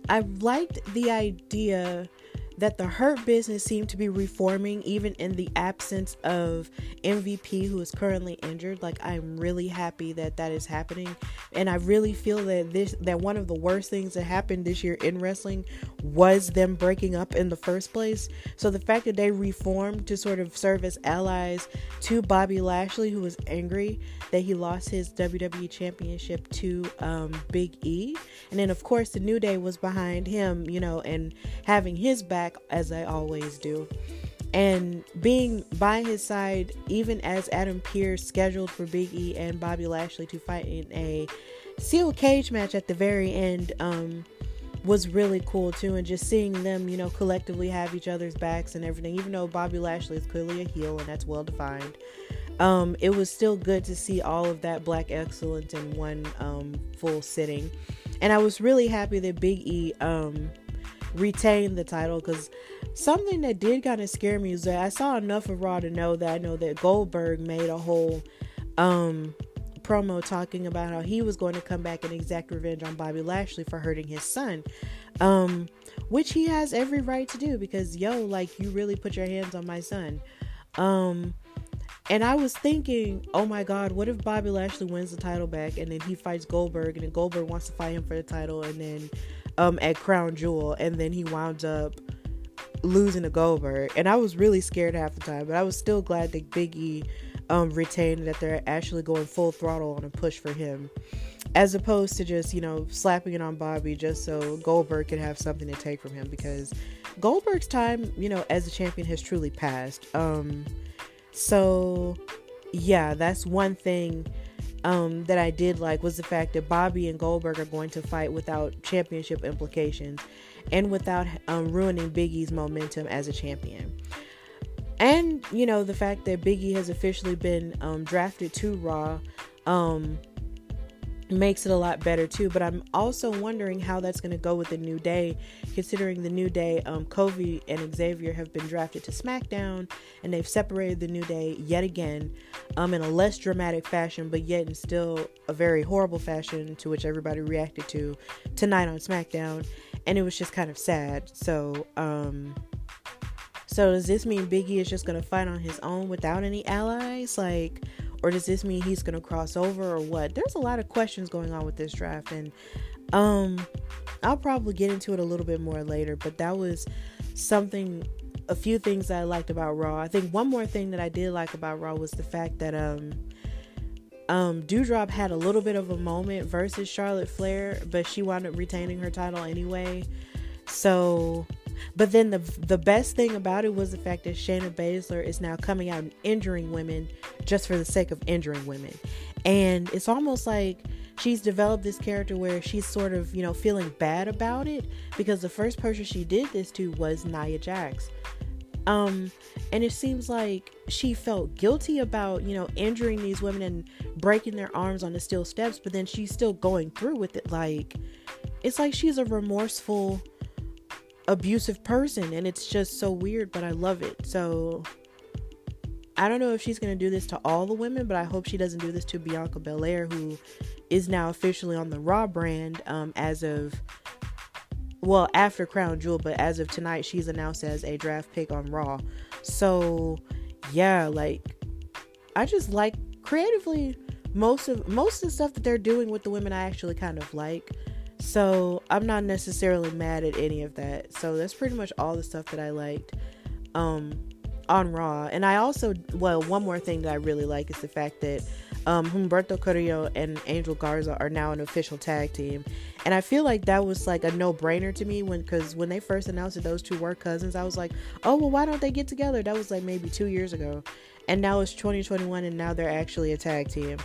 S2: I liked the idea that the Hurt business seemed to be reforming even in the absence of MVP, who is currently injured. Like, I'm really happy that that is happening. And I really feel that this, that one of the worst things that happened this year in wrestling was them breaking up in the first place. So the fact that they reformed to sort of serve as allies to Bobby Lashley, who was angry that he lost his WWE Championship to um, Big E. And then, of course, the New Day was behind him, you know, and having his back back as I always do. And being by his side, even as Adam Pearce scheduled for Big E and Bobby Lashley to fight in a steel cage match at the very end, um, was really cool too. And just seeing them, you know, collectively have each other's backs and everything, even though Bobby Lashley is clearly a heel and that's well defined. Um, it was still good to see all of that black excellence in one um, full sitting. And I was really happy that Big E um, retain the title because something that did kind of scare me is that I saw enough of Raw to know that I know that Goldberg made a whole um, promo talking about how he was going to come back and exact revenge on Bobby Lashley for hurting his son. Um, which he has every right to do because yo, like you really put your hands on my son. Um, and I was thinking, oh my God, what if Bobby Lashley wins the title back and then he fights Goldberg and then Goldberg wants to fight him for the title and then um, at Crown Jewel, and then he wound up losing to Goldberg. And I was really scared half the time, but I was still glad that Big E um, retained that they're actually going full throttle on a push for him, as opposed to just you know slapping it on Bobby just so Goldberg could have something to take from him because Goldberg's time, you know, as a champion has truly passed. Um, so yeah, that's one thing um, that I did like was the fact that Bobby and Goldberg are going to fight without championship implications and without um, ruining Big E's momentum as a champion. And, you know, the fact that Biggie has officially been um, drafted to Raw um, makes it a lot better too. But I'm also wondering how that's going to go with the New Day, considering the New Day, um, Kofi and Xavier have been drafted to SmackDown, and they've separated the New Day yet again, um, in a less dramatic fashion, but yet in still a very horrible fashion to which everybody reacted to tonight on SmackDown, and it was just kind of sad. So, um. So does this mean Biggie is just gonna fight on his own without any allies? Like, or does this mean he's going to cross over or what? There's a lot of questions going on with this draft and um I'll probably get into it a little bit more later, but that was something a few things that I liked about Raw. I think one more thing that I did like about Raw was the fact that um um Doudrop had a little bit of a moment versus Charlotte Flair, but she wound up retaining her title anyway. So but then the the best thing about it was the fact that Shayna Baszler is now coming out and injuring women just for the sake of injuring women. And it's almost like she's developed this character where she's sort of, you know, feeling bad about it because the first person she did this to was Nia Jax. Um, and it seems like she felt guilty about, you know, injuring these women and breaking their arms on the steel steps, but then she's still going through with it. Like, it's like she's a remorseful abusive person and it's just so weird but i love it. So i don't know if she's going to do this to all the women but i hope she doesn't do this to bianca belair who is now officially on the raw brand um, as of well after crown jewel but as of tonight she's announced as a draft pick on raw. So yeah like i just like creatively most of most of the stuff that they're doing with the women i actually kind of like so I'm not necessarily mad at any of that. So that's pretty much all the stuff that I liked um, on Raw. And I also, well, one more thing that I really like is the fact that um, Humberto Carrillo and Angel Garza are now an official tag team. And I feel like that was like a no brainer to me when, because when they first announced that those two were cousins, I was like, oh, well, why don't they get together? That was like maybe two years ago. And now it's 2021 and now they're actually a tag team.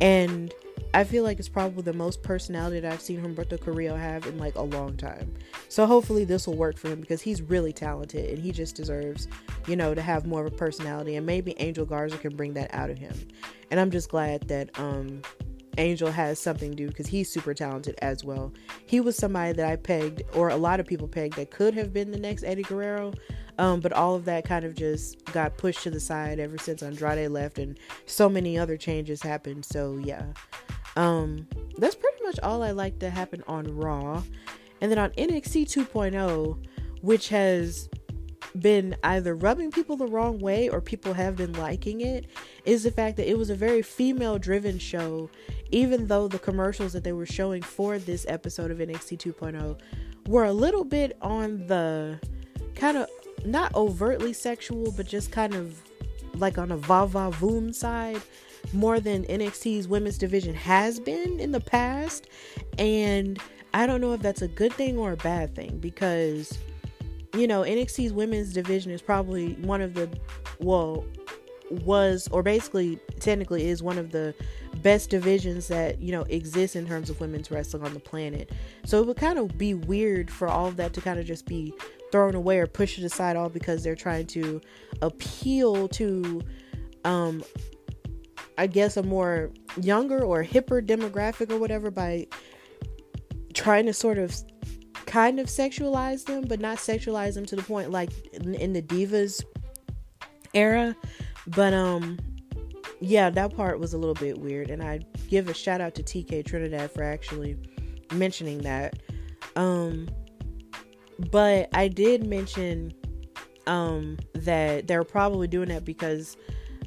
S2: And I feel like it's probably the most personality that I've seen Humberto Carrillo have in like a long time. So hopefully this will work for him because he's really talented and he just deserves, you know, to have more of a personality and maybe Angel Garza can bring that out of him. And I'm just glad that um Angel has something to do because he's super talented as well. He was somebody that I pegged, or a lot of people pegged, that could have been the next Eddie Guerrero. Um, but all of that kind of just got pushed to the side ever since Andrade left, and so many other changes happened. So, yeah. Um, that's pretty much all I like to happen on Raw. And then on NXT 2.0, which has been either rubbing people the wrong way or people have been liking it is the fact that it was a very female driven show even though the commercials that they were showing for this episode of NXT 2.0 were a little bit on the kind of not overtly sexual but just kind of like on a va va voom side more than NXT's women's division has been in the past and I don't know if that's a good thing or a bad thing because you know, NXT's women's division is probably one of the, well, was, or basically, technically, is one of the best divisions that, you know, exists in terms of women's wrestling on the planet. So it would kind of be weird for all of that to kind of just be thrown away or pushed aside all because they're trying to appeal to, um, I guess, a more younger or hipper demographic or whatever by trying to sort of kind of sexualize them, but not sexualize them to the point like in, in the divas era. But um, yeah, that part was a little bit weird, and I give a shout out to TK Trinidad for actually mentioning that. Um, but I did mention um that they're probably doing that because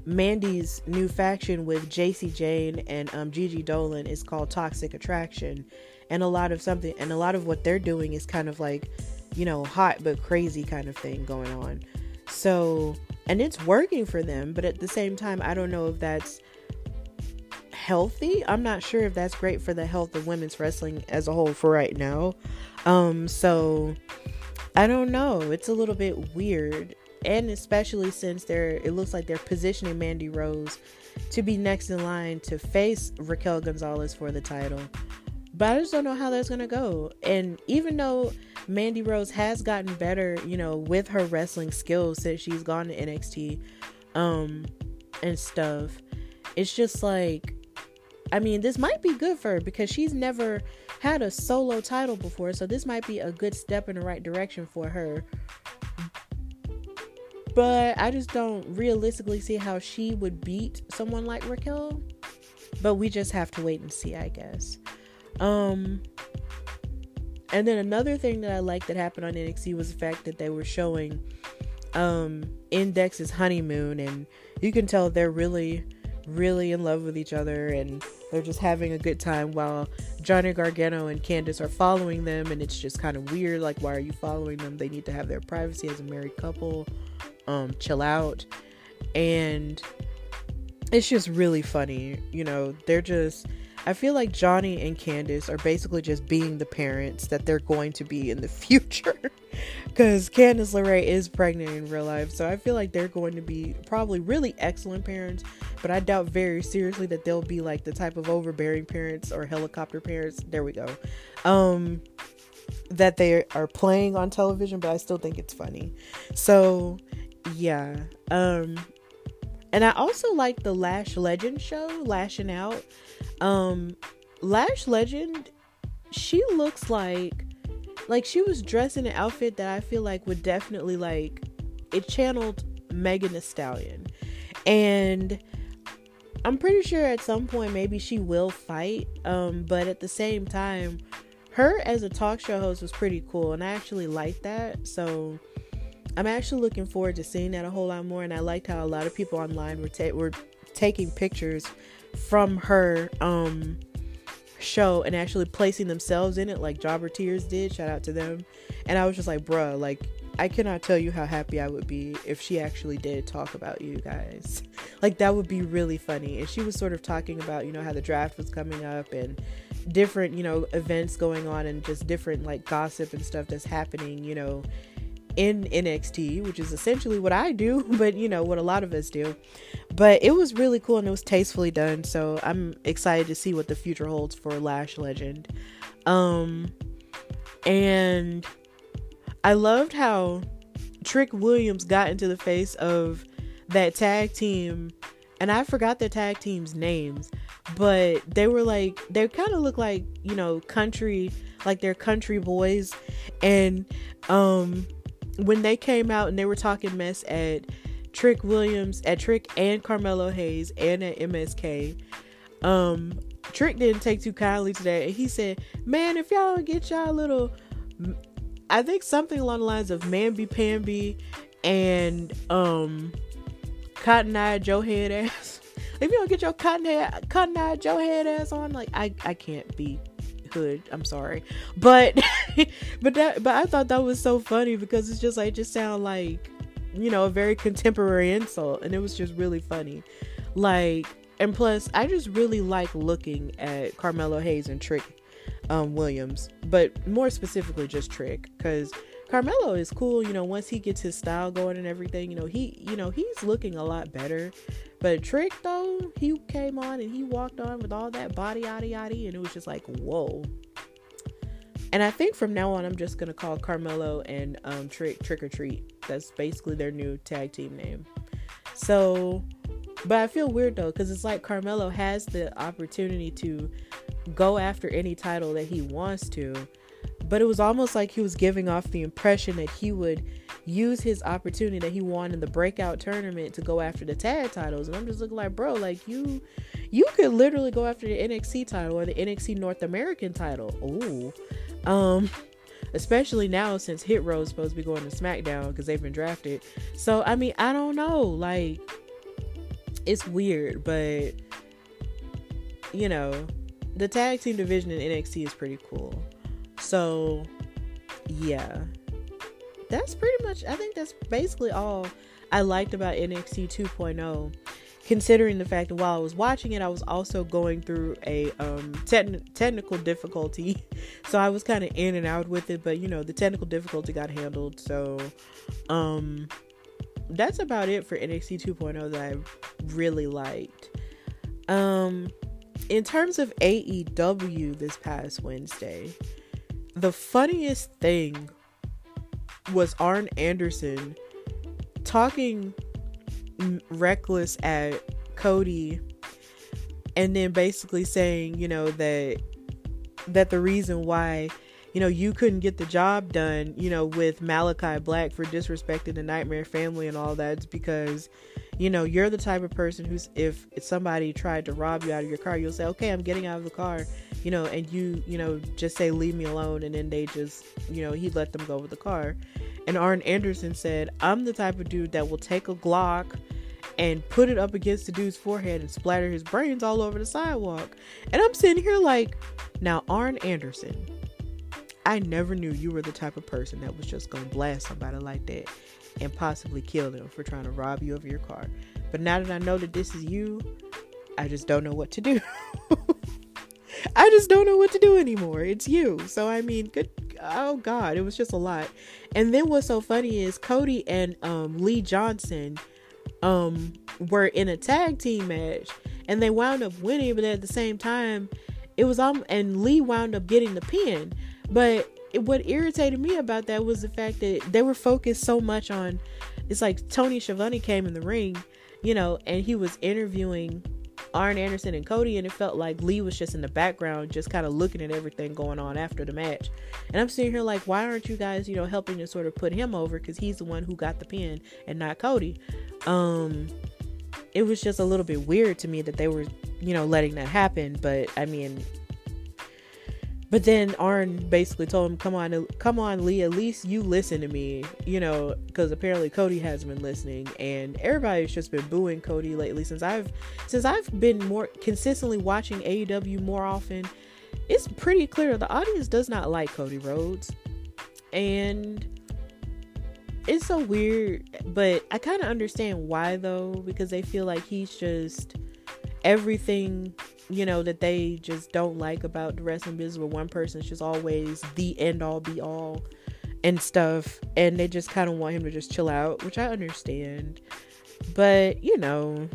S2: Mandy's new faction with Jacy Jayne and um, Gigi Dolan is called Toxic Attraction, and a lot of something and a lot of what they're doing is kind of like you know hot but crazy kind of thing going on. So and it's working for them but at the same time i don't know if that's healthy. I'm not sure if that's great for the health of women's wrestling as a whole for right now. Um so i don't know. It's a little bit weird and especially since they're it looks like they're positioning mandy rose to be next in line to face raquel gonzalez for the title but I just don't know how that's gonna go. And even though Mandy Rose has gotten better, you know, with her wrestling skills since she's gone to NXT, um, and stuff, it's just like, I mean, this might be good for her because she's never had a solo title before, so this might be a good step in the right direction for her. But I just don't realistically see how she would beat someone like Raquel. But we just have to wait and see, I guess. Um, and then another thing that I liked that happened on NXT was the fact that they were showing um Index's honeymoon. And you can tell they're really really in love with each other. And they're just having a good time while Johnny Gargano and Candice are following them. And it's just kind of weird. Like why are you following them? They need to have their privacy as a married couple um chill out and it's just really funny you know they're just I feel like Johnny and Candice are basically just being the parents that they're going to be in the (laughs) future. Because Candice LeRae is pregnant in real life. So I feel like they're going to be probably really excellent parents. But I doubt very seriously that they'll be like the type of overbearing parents or helicopter parents. There we go. Um, that they are playing on television, but I still think it's funny. So yeah. Um, and I also like the Lash Legend show, Lashing Out. Um, Lash Legend, she looks like like she was dressed in an outfit that I feel like would definitely like it channeled Megan Thee Stallion. And I'm pretty sure at some point maybe she will fight. Um, but at the same time, her as a talk show host was pretty cool and I actually liked that. So I'm actually looking forward to seeing that a whole lot more and I liked how a lot of people online were ta- were taking pictures from her um show and actually placing themselves in it like Jobber Tears did. Shout out to them. And I was just like, bruh, like I cannot tell you how happy I would be if she actually did talk about you guys. (laughs) Like that would be really funny. And she was sort of talking about, you know, how the draft was coming up and different, you know, events going on and just different like gossip and stuff that's happening, you know, in NXT, which is essentially what I do, (laughs) but you know, what a lot of us do. But it was really cool and it was tastefully done. So I'm excited to see what the future holds for Lash Legend. Um and I loved how Trick Williams got into the face of that tag team and I forgot the tag team's names, but they were like they kind of look like, you know, country like they're country boys and um when they came out and they were talking mess at Trick Williams, at Trick and Carmelo Hayes, and at MSK, um, Trick didn't take too kindly to that. And He said, "Man, if y'all get y'all little I think something along the lines of Mamby Pamby and um Cotton Eye Joe head ass. (laughs) If you don't get your cotton head cotton eye Joe head ass on, like I I can't be hood. I'm sorry. But (laughs) but that but I thought that was so funny because it's just like just sound like you know, a very contemporary insult and it was just really funny. Like and plus I just really like looking at Carmelo Hayes and Trick um, Williams, but more specifically just Trick cuz Carmelo is cool, you know, once he gets his style going and everything, you know, he you know, he's looking a lot better. But Trick though, he came on and he walked on with all that body yaddy yaddy and it was just like, whoa. And I think from now on I'm just gonna call Carmelo and um, Trick Trick or Treat. That's basically their new tag team name. So but I feel weird though, because it's like Carmelo has the opportunity to go after any title that he wants to, but it was almost like he was giving off the impression that he would use his opportunity that he won in the breakout tournament to go after the tag titles. And I'm just looking like, bro, like you you could literally go after the NXT title or the NXT North American title. Ooh. Um especially now since Hit Row is supposed to be going to SmackDown because they've been drafted. So I mean, I don't know. Like it's weird, but you know, the tag team division in NXT is pretty cool. So, yeah. That's pretty much I think that's basically all I liked about NXT 2.0 considering the fact that while I was watching it, I was also going through a um, te- technical difficulty. (laughs) So I was kind of in and out with it, but you know, the technical difficulty got handled. So, um, that's about it for NXT 2.0 that I really liked. Um, in terms of AEW this past Wednesday, the funniest thing was Arn Anderson talking reckless at Cody and then basically saying, you know, that that the reason why you know, you couldn't get the job done, you know, with Malakai Black for disrespecting the Nightmare family and all that. It's because, you know, you're the type of person who's, if somebody tried to rob you out of your car, you'll say, okay, I'm getting out of the car, you know, and you, you know, just say, leave me alone. And then they just, you know, he let them go with the car. And Arn Anderson said, I'm the type of dude that will take a Glock and put it up against the dude's forehead and splatter his brains all over the sidewalk. And I'm sitting here like, now, Arn Anderson I never knew you were the type of person that was just gonna blast somebody like that and possibly kill them for trying to rob you of your car. But now that I know that this is you, I just don't know what to do. (laughs) I just don't know what to do anymore. It's you. So I mean, good oh god, it was just a lot. And then what's so funny is Cody and um, Lee Johnson um were in a tag team match and they wound up winning, but at the same time, it was um and Lee wound up getting the pin. But what irritated me about that was the fact that they were focused so much on it's like Tony Schiavone came in the ring, you know, and he was interviewing Arn Anderson and Cody, and it felt like Lee was just in the background, just kind of looking at everything going on after the match. And I'm sitting here like, why aren't you guys, you know, helping to sort of put him over because he's the one who got the pin and not Cody? Um, it was just a little bit weird to me that they were, you know, letting that happen. But I mean, but then Arn basically told him, "Come on, come on, Lee. At least you listen to me, you know, because apparently Cody has been listening, and everybody's just been booing Cody lately since I've since I've been more consistently watching AEW more often. It's pretty clear the audience does not like Cody Rhodes, and it's so weird. But I kind of understand why though, because they feel like he's just everything you know, that they just don't like about the wrestling business where one person's just always the end all be all and stuff. And they just kind of want him to just chill out, which I understand. But, you know,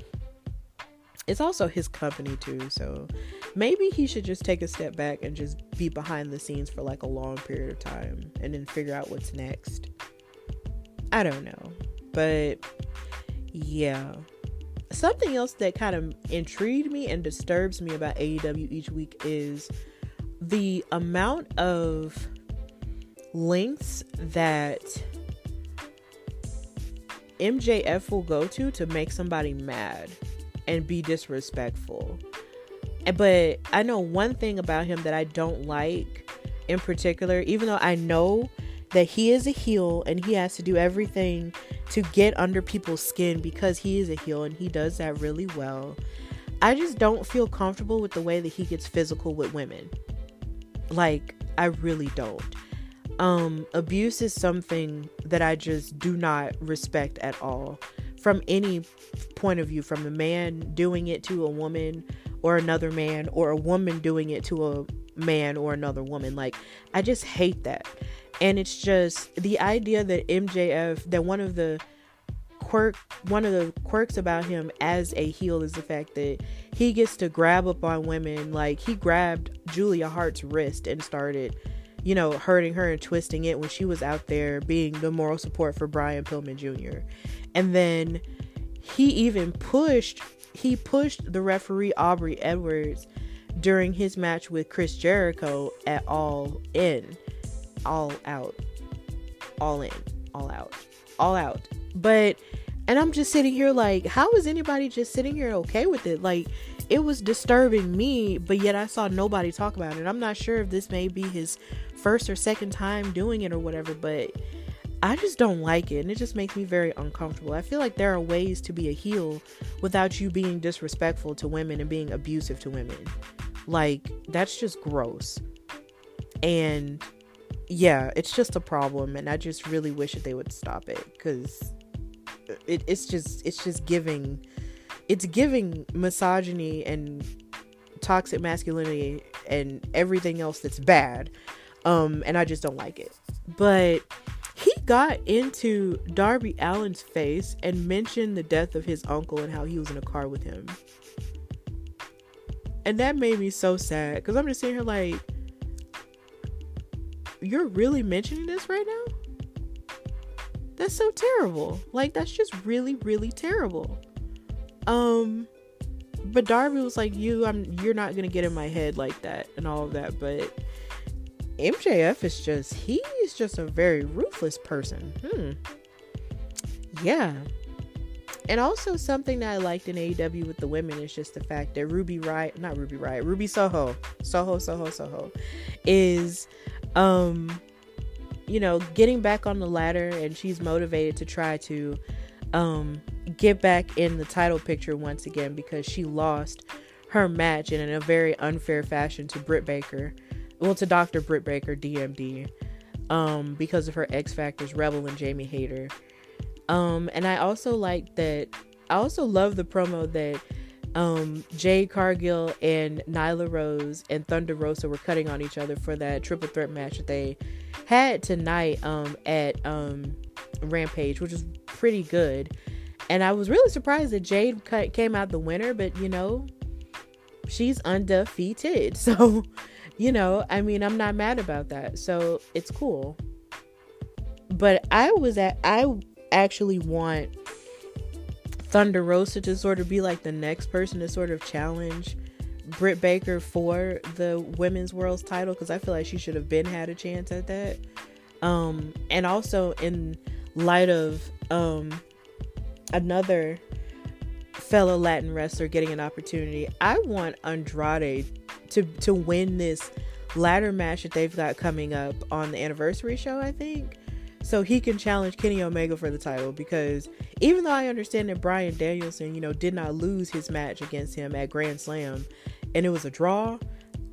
S2: it's also his company too. So maybe he should just take a step back and just be behind the scenes for like a long period of time and then figure out what's next. I don't know. But yeah something else that kind of intrigued me and disturbs me about AEW each week is the amount of lengths that MJF will go to to make somebody mad and be disrespectful. But I know one thing about him that I don't like in particular, even though I know that he is a heel and he has to do everything to get under people's skin because he is a heel and he does that really well. I just don't feel comfortable with the way that he gets physical with women. Like, I really don't. Um, abuse is something that I just do not respect at all from any point of view from a man doing it to a woman or another man or a woman doing it to a man or another woman. Like, I just hate that. And it's just the idea that MJF, that one of the quirk, one of the quirks about him as a heel is the fact that he gets to grab up on women. Like, he grabbed Julia Hart's wrist and started, you know, hurting her and twisting it when she was out there being the moral support for Brian Pillman Jr. And then he even pushed he pushed the referee Aubrey Edwards during his match with Chris Jericho at All In, All Out, All In, All Out, All Out. But, and I'm just sitting here like, how is anybody just sitting here okay with it? Like, it was disturbing me, but yet I saw nobody talk about it. I'm not sure if this may be his first or second time doing it or whatever, but I just don't like it and it just makes me very uncomfortable. I feel like there are ways to be a heel without you being disrespectful to women and being abusive to women. Like, that's just gross. And yeah, it's just a problem and I just really wish that they would stop it cuz it, it's just it's just giving it's giving misogyny and toxic masculinity and everything else that's bad. Um and I just don't like it. But he got into Darby Allin's face and mentioned the death of his uncle and how he was in a car with him. And that made me so sad because I'm just sitting here like, you're really mentioning this right now? That's so terrible. Like, that's just really, really terrible. Um, but Darby was like, "You, I'm, you're not gonna get in my head like that and all of that." But MJF is just he's just a very ruthless person. Hmm. Yeah. And also something that I liked in AEW with the women is just the fact that Ruby Riott, not Ruby Riott, Ruby Soho, Soho, Soho, Soho, is, um, you know, getting back on the ladder, and she's motivated to try to, um, get back in the title picture once again because she lost her match in a very unfair fashion to Britt Baker well to Dr. Britt Baker, DMD, um, because of her X Factors, Rebel and Jamie Hayter. Um, and I also like that. I also love the promo that um, Jade Cargill and Nyla Rose and Thunder Rosa were cutting on each other for that triple threat match that they had tonight um, at um, Rampage, which was pretty good. And I was really surprised that Jade came out the winner, but you know, she's undefeated. (laughs) So you know, I mean, I'm not mad about that. So it's cool. But I was at, I actually want Thunder Rosa to sort of be like the next person to sort of challenge Britt Baker for the women's world's title because I feel like she should have been had a chance at that. Um, and also in light of um, another fellow Latin wrestler getting an opportunity, I want Andrade to to win this ladder match that they've got coming up on the anniversary show, I think. So he can challenge Kenny Omega for the title because even though I understand that Bryan Danielson, you know, did not lose his match against him at Grand Slam and it was a draw,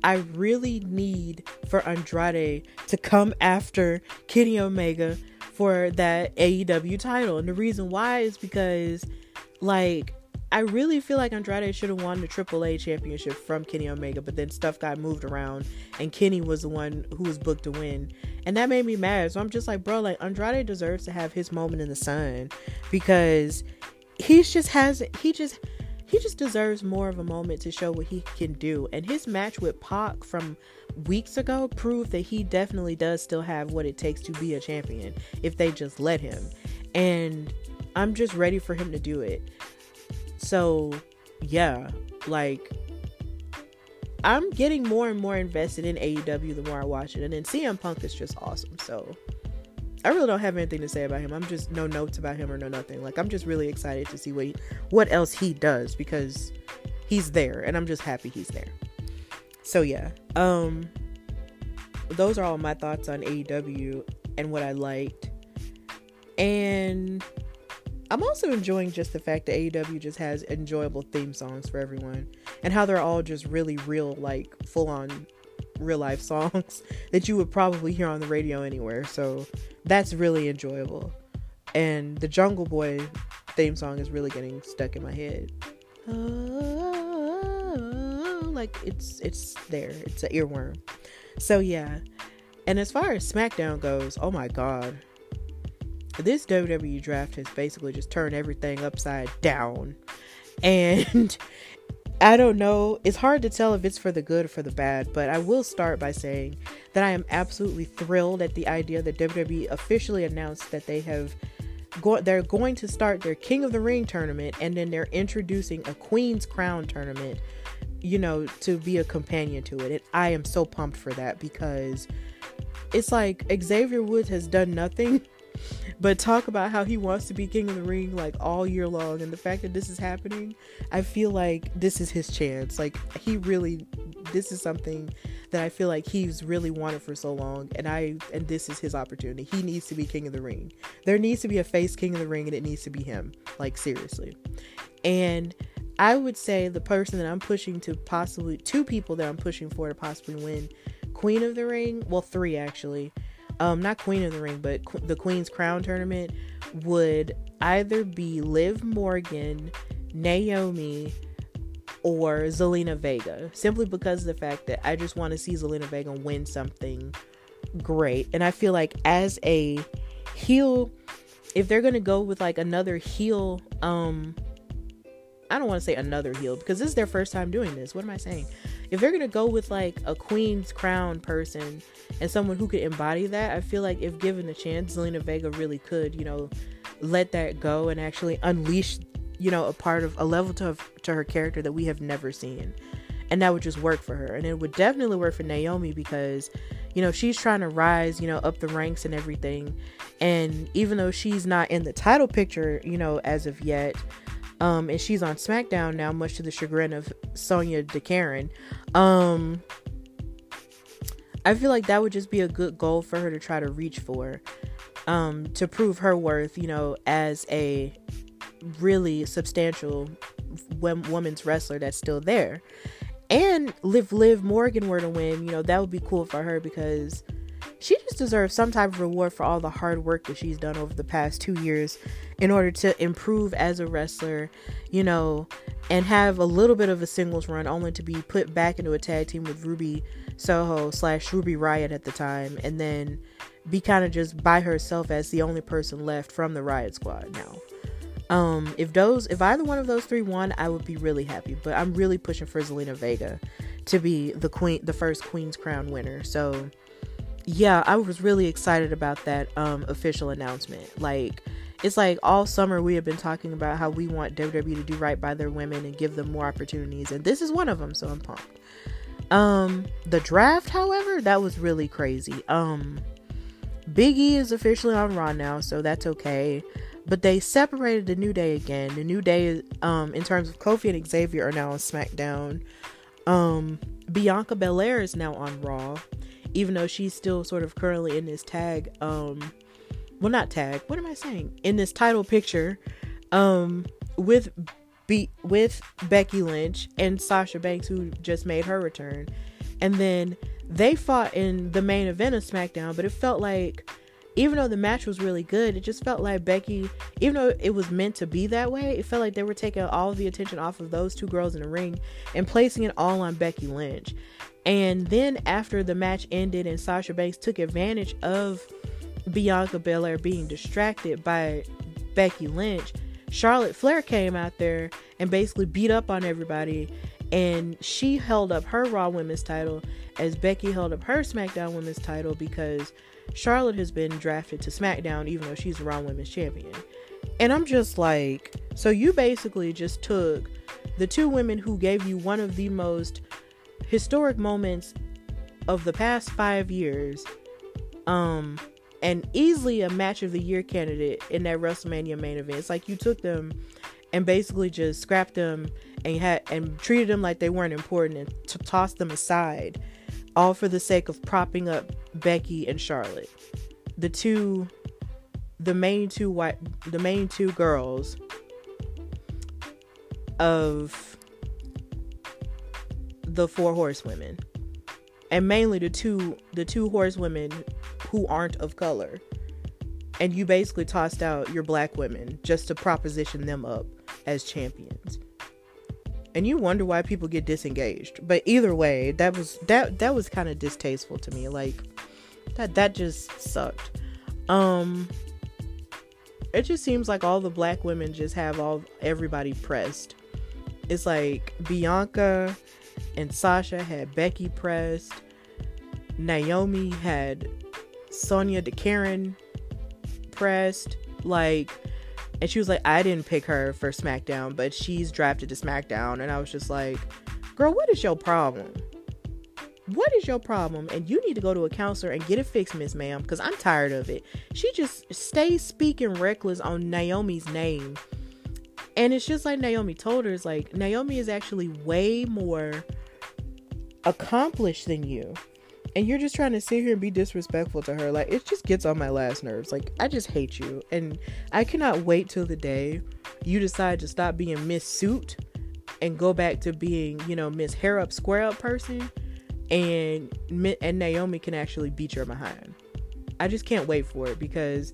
S2: I really need for Andrade to come after Kenny Omega for that AEW title. And the reason why is because like I really feel like Andrade should have won the AAA championship from Kenny Omega, but then stuff got moved around and Kenny was the one who was booked to win. And that made me mad. So I'm just like, bro, like Andrade deserves to have his moment in the sun because he's just has he just he just deserves more of a moment to show what he can do. And his match with Pac from weeks ago proved that he definitely does still have what it takes to be a champion if they just let him. And I'm just ready for him to do it. So, yeah, like I'm getting more and more invested in AEW the more I watch it. And then CM Punk is just awesome. So I really don't have anything to say about him. I'm just no notes about him or no nothing. Like I'm just really excited to see what he, what else he does because he's there and I'm just happy he's there. So yeah. Um those are all my thoughts on AEW and what I liked. And I'm also enjoying just the fact that AEW just has enjoyable theme songs for everyone and how they're all just really real, like full on real life (laughs) songs that you would probably hear on the radio anywhere. So that's really enjoyable. And the Jungle Boy theme song is really getting stuck in my head. Oh, like it's it's there. It's an earworm. So yeah. And as far as SmackDown goes, oh my god. This WWE draft has basically just turned everything upside down. And (laughs) I don't know. It's hard to tell if it's for the good or for the bad, but I will start by saying that I am absolutely thrilled at the idea that WWE officially announced that they have go- they're going to start their King of the Ring tournament and then they're introducing a Queen's Crown tournament, you know, to be a companion to it. And I am so pumped for that because it's like Xavier Woods has done nothing but talk about how he wants to be king of the ring like all year long and the fact that this is happening i feel like this is his chance. Like he really this is something that i feel like he's really wanted for so long and i and this is his opportunity. He needs to be king of the ring. There needs to be a face king of the ring and it needs to be him. Like seriously. And i would say the person that i'm pushing to possibly two people that i'm pushing for to possibly win queen of the ring well three actually um, not Queen of the Ring, but Qu- the Queen's Crown tournament would either be Liv Morgan, Naomi, or Zelina Vega, simply because of the fact that I just want to see Zelina Vega win something great. And I feel like as a heel, if they're gonna go with like another heel, um, I don't want to say another heel because this is their first time doing this. What am I saying? If they're gonna go with like a queen's crown person and someone who could embody that, I feel like if given the chance, Zelina Vega really could, you know, let that go and actually unleash, you know, a part of a level to to her character that we have never seen. And that would just work for her. And it would definitely work for Naomi because, you know, she's trying to rise, you know, up the ranks and everything. And even though she's not in the title picture, you know, as of yet, um, and she's on SmackDown now, much to the chagrin of Sonya Karen. Um, I feel like that would just be a good goal for her to try to reach for, um, to prove her worth, you know, as a really substantial women's wrestler that's still there. And if Liv Morgan were to win, you know, that would be cool for her because she just deserves some type of reward for all the hard work that she's done over the past two years in order to improve as a wrestler, you know, and have a little bit of a singles run only to be put back into a tag team with Ruby Soho slash Ruby Riott at the time, and then be kind of just by herself as the only person left from the Riott Squad now. Um, if those, if either one of those three won, I would be really happy. But I'm really pushing for Zelina Vega to be the queen, the first Queen's Crown winner. So yeah, I was really excited about that um, official announcement. Like, it's like all summer we have been talking about how we want WWE to do right by their women and give them more opportunities, and this is one of them. So I'm pumped. Um, the draft, however, that was really crazy. Um, Big E is officially on Raw now, so that's okay. But they separated the New Day again. The New Day, um, in terms of Kofi and Xavier, are now on SmackDown. Um, Bianca Belair is now on Raw even though she's still sort of currently in this tag um well not tag what am i saying in this title picture um with be with becky lynch and sasha banks who just made her return and then they fought in the main event of smackdown but it felt like even though the match was really good, it just felt like Becky, even though it was meant to be that way, it felt like they were taking all the attention off of those two girls in the ring and placing it all on Becky Lynch. And then after the match ended and Sasha Banks took advantage of Bianca Belair being distracted by Becky Lynch, Charlotte Flair came out there and basically beat up on everybody. And she held up her Raw Women's title as Becky held up her SmackDown Women's title because Charlotte has been drafted to SmackDown even though she's a Raw Women's Champion. And I'm just like, so you basically just took the two women who gave you one of the most historic moments of the past five years, um, and easily a match of the year candidate in that WrestleMania main event. It's like you took them and basically just scrapped them and had and treated them like they weren't important and t- tossed them aside, all for the sake of propping up Becky and Charlotte. the two the main two white the main two girls of the four horsewomen. And mainly the two the two horsewomen who aren't of color. And you basically tossed out your black women just to proposition them up as champions. And you wonder why people get disengaged. But either way that was that that was kind of distasteful to me. Like that that just sucked. Um it just seems like all the black women just have all everybody pressed. It's like bianca and sasha had becky pressed naomi had sonya Karen pressed like and she was like, I didn't pick her for SmackDown, but she's drafted to SmackDown. And I was just like, girl, what is your problem? What is your problem? And you need to go to a counselor and get it fixed, Miss Ma'am, because I'm tired of it. She just stays speaking reckless on Naomi's name. And it's just like Naomi told her, it's like Naomi is actually way more accomplished than you. And you're just trying to sit here and be disrespectful to her. Like it just gets on my last nerves. Like i just hate you. And i cannot wait till the day you decide to stop being miss suit and go back to being you know miss hair up square up person and and naomi can actually beat your behind i just can't wait for it because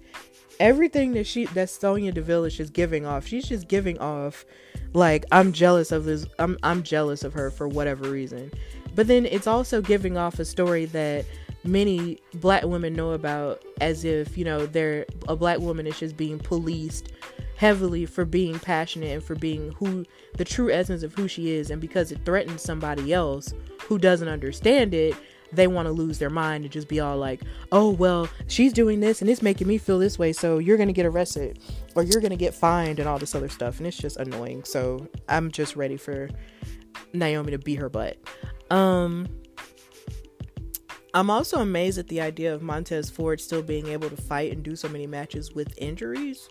S2: everything that she that sonya deville is just giving off she's just giving off like i'm jealous of this i'm, I'm jealous of her for whatever reason but then it's also giving off a story that many black women know about as if, you know, they're a black woman is just being policed heavily for being passionate and for being who the true essence of who she is and because it threatens somebody else who doesn't understand it they want to lose their mind and just be all like, oh, well, she's doing this and it's making me feel this way, so you're to get arrested or you're to get fined and all this other stuff. And it's just annoying. So I'm just ready for Naomi to beat her butt. Um, I'm also amazed at the idea of Montez Ford still being able to fight and do so many matches with injuries.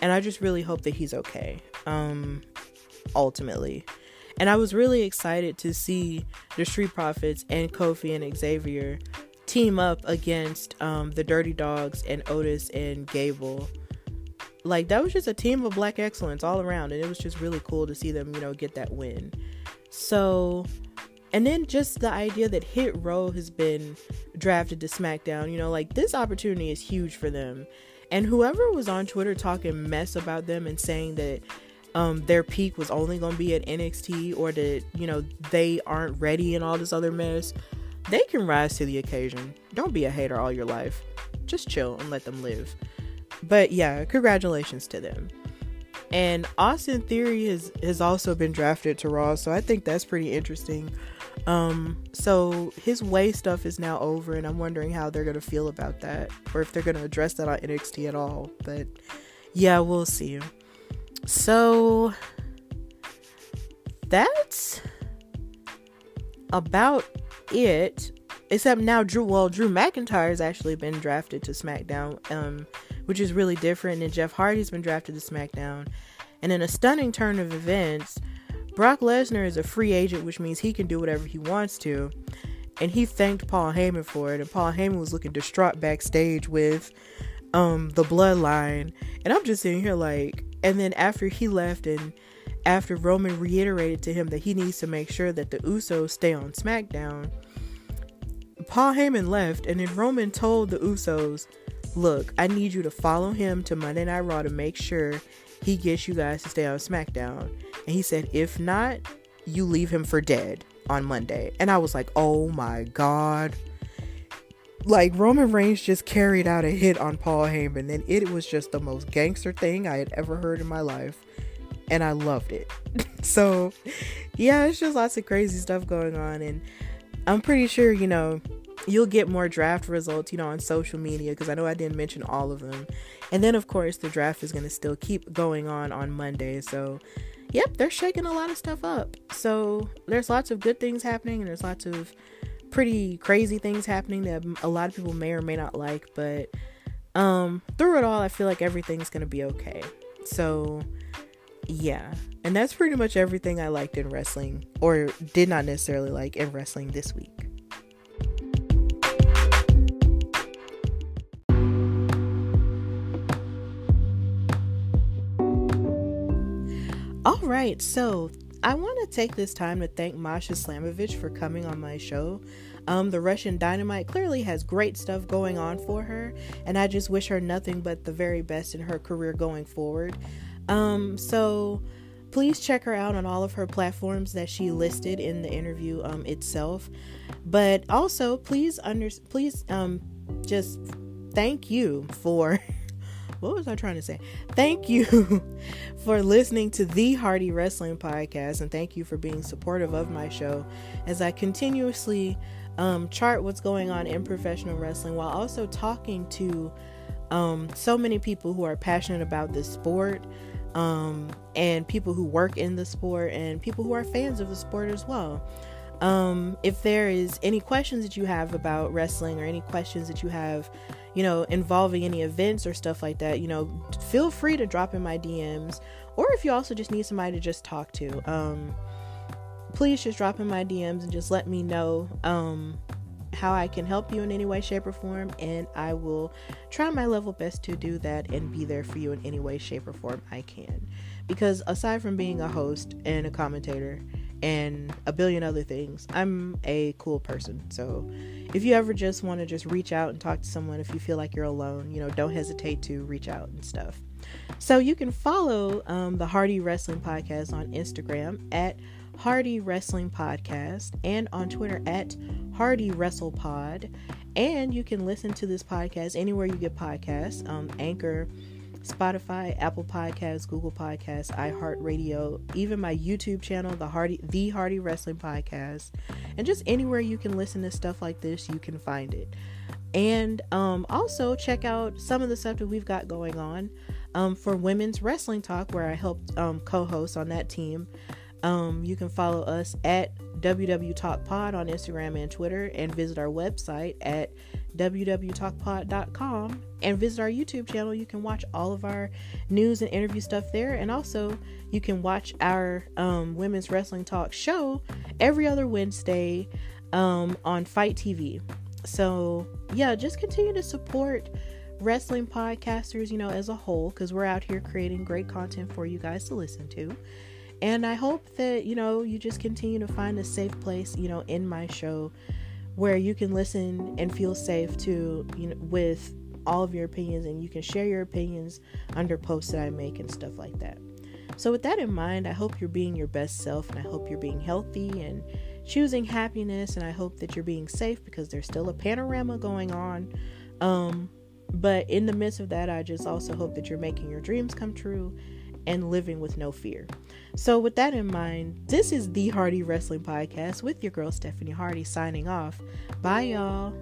S2: And I just really hope that he's okay. Um, ultimately. And I was really excited to see the Street Profits and Kofi and Xavier team up against um, the Dirty Dawgs and Otis and Gable. Like that was just a team of black excellence all around, and it was just really cool to see them, you know, get that win. So and then just the idea that Hit Row has been drafted to SmackDown, you know, like this opportunity is huge for them. And whoever was on Twitter talking mess about them and saying that um, their peak was only going to be at NXT or that, you know, they aren't ready and all this other mess, they can rise to the occasion. Don't be a hater all your life. Just chill and let them live. But yeah, congratulations to them. And Austin Theory has, has also been drafted to Raw, so I think that's pretty interesting. Um, so his way stuff is now over, and I'm wondering how they're gonna feel about that, or if they're gonna address that on NXT at all. But yeah, we'll see. So that's about it. Except now, Drew. Well, Drew McIntyre has actually been drafted to SmackDown, um, which is really different. And Jeff Hardy's been drafted to SmackDown. And in a stunning turn of events, Brock Lesnar is a free agent, which means he can do whatever he wants to. And he thanked Paul Heyman for it. And Paul Heyman was looking distraught backstage with um the bloodline. And I'm just sitting here like and then after he left and after Roman reiterated to him that he needs to make sure that the Usos stay on SmackDown, Paul Heyman left and then Roman told the Usos, Look, I need you to follow him to Monday Night Raw to make sure he gets you guys to stay on SmackDown. And he said, if not, you leave him for dead on Monday. And I was like, oh my God. Like Roman Reigns just carried out a hit on Paul Heyman, and it was just the most gangster thing I had ever heard in my life. And I loved it. (laughs) so, yeah, it's just lots of crazy stuff going on. And I'm pretty sure, you know, you'll get more draft results, you know, on social media because I know I didn't mention all of them. And then, of course, the draft is going to still keep going on on Monday. So, yep, they're shaking a lot of stuff up. So, there's lots of good things happening, and there's lots of pretty crazy things happening that a lot of people may or may not like. But um, through it all, I feel like everything's going to be okay. So, yeah. And that's pretty much everything I liked in wrestling, or did not necessarily like in wrestling this week. All right, so I want to take this time to thank Masha Slamovich for coming on my show. Um, the Russian Dynamite clearly has great stuff going on for her, and I just wish her nothing but the very best in her career going forward. Um, so please check her out on all of her platforms that she listed in the interview um, itself. But also, please under please um, just thank you for (laughs) what was I trying to say? Thank you (laughs) for listening to the Hardy Wrestling Podcast, and thank you for being supportive of my show as I continuously um, chart what's going on in professional wrestling while also talking to um, so many people who are passionate about this sport um, and people who work in the sport and people who are fans of the sport as well. Um, if there is any questions that you have about wrestling or any questions that you have, you know, involving any events or stuff like that, you know, feel free to drop in my DMs. Or if you also just need somebody to just talk to, um, please just drop in my DMs and just let me know um, how I can help you in any way, shape, or form, and I will try my level best to do that and be there for you in any way, shape, or form I can. Because aside from being a host and a commentator and a billion other things, I'm a cool person. So if you ever just want to just reach out and talk to someone, if you feel like you're alone, you know, don't hesitate to reach out and stuff. So you can follow um, the Hardy Wrestling Podcast on Instagram at Hardy Wrestling Podcast and on Twitter at Hardy Wrestle Pod. And you can listen to this podcast anywhere you get podcasts um, Anchor, Spotify, Apple Podcasts, Google Podcasts, iHeartRadio, even my YouTube channel, the Hardy the Hardy Wrestling Podcast, and just anywhere you can listen to stuff like this, you can find it. And um, also check out some of the stuff that we've got going on um, for Women's Wrestling Talk, where I helped um, co-host on that team. Um, you can follow us at WW Talk Pod on Instagram and Twitter, and visit our website at www.talkpod.com and visit our YouTube channel. You can watch all of our news and interview stuff there, and also you can watch our um, Women's Wrestling Talk show every other Wednesday um, on FITE TV. So, yeah, just continue to support wrestling podcasters, you know, as a whole, because we're out here creating great content for you guys to listen to. And I hope that, you know, you just continue to find a safe place, you know, in my show where you can listen and feel safe to, you know, with all of your opinions and you can share your opinions under posts that I make and stuff like that. So, with that in mind, I hope you're being your best self and I hope you're being healthy and choosing happiness. And I hope that you're being safe because there's still a panorama going on. Um, but in the midst of that, I just also hope that you're making your dreams come true and living with no fear. So, with that in mind, this is the Hardy Wrestling Podcast with your girl Stephanie Hardy signing off. Bye, y'all.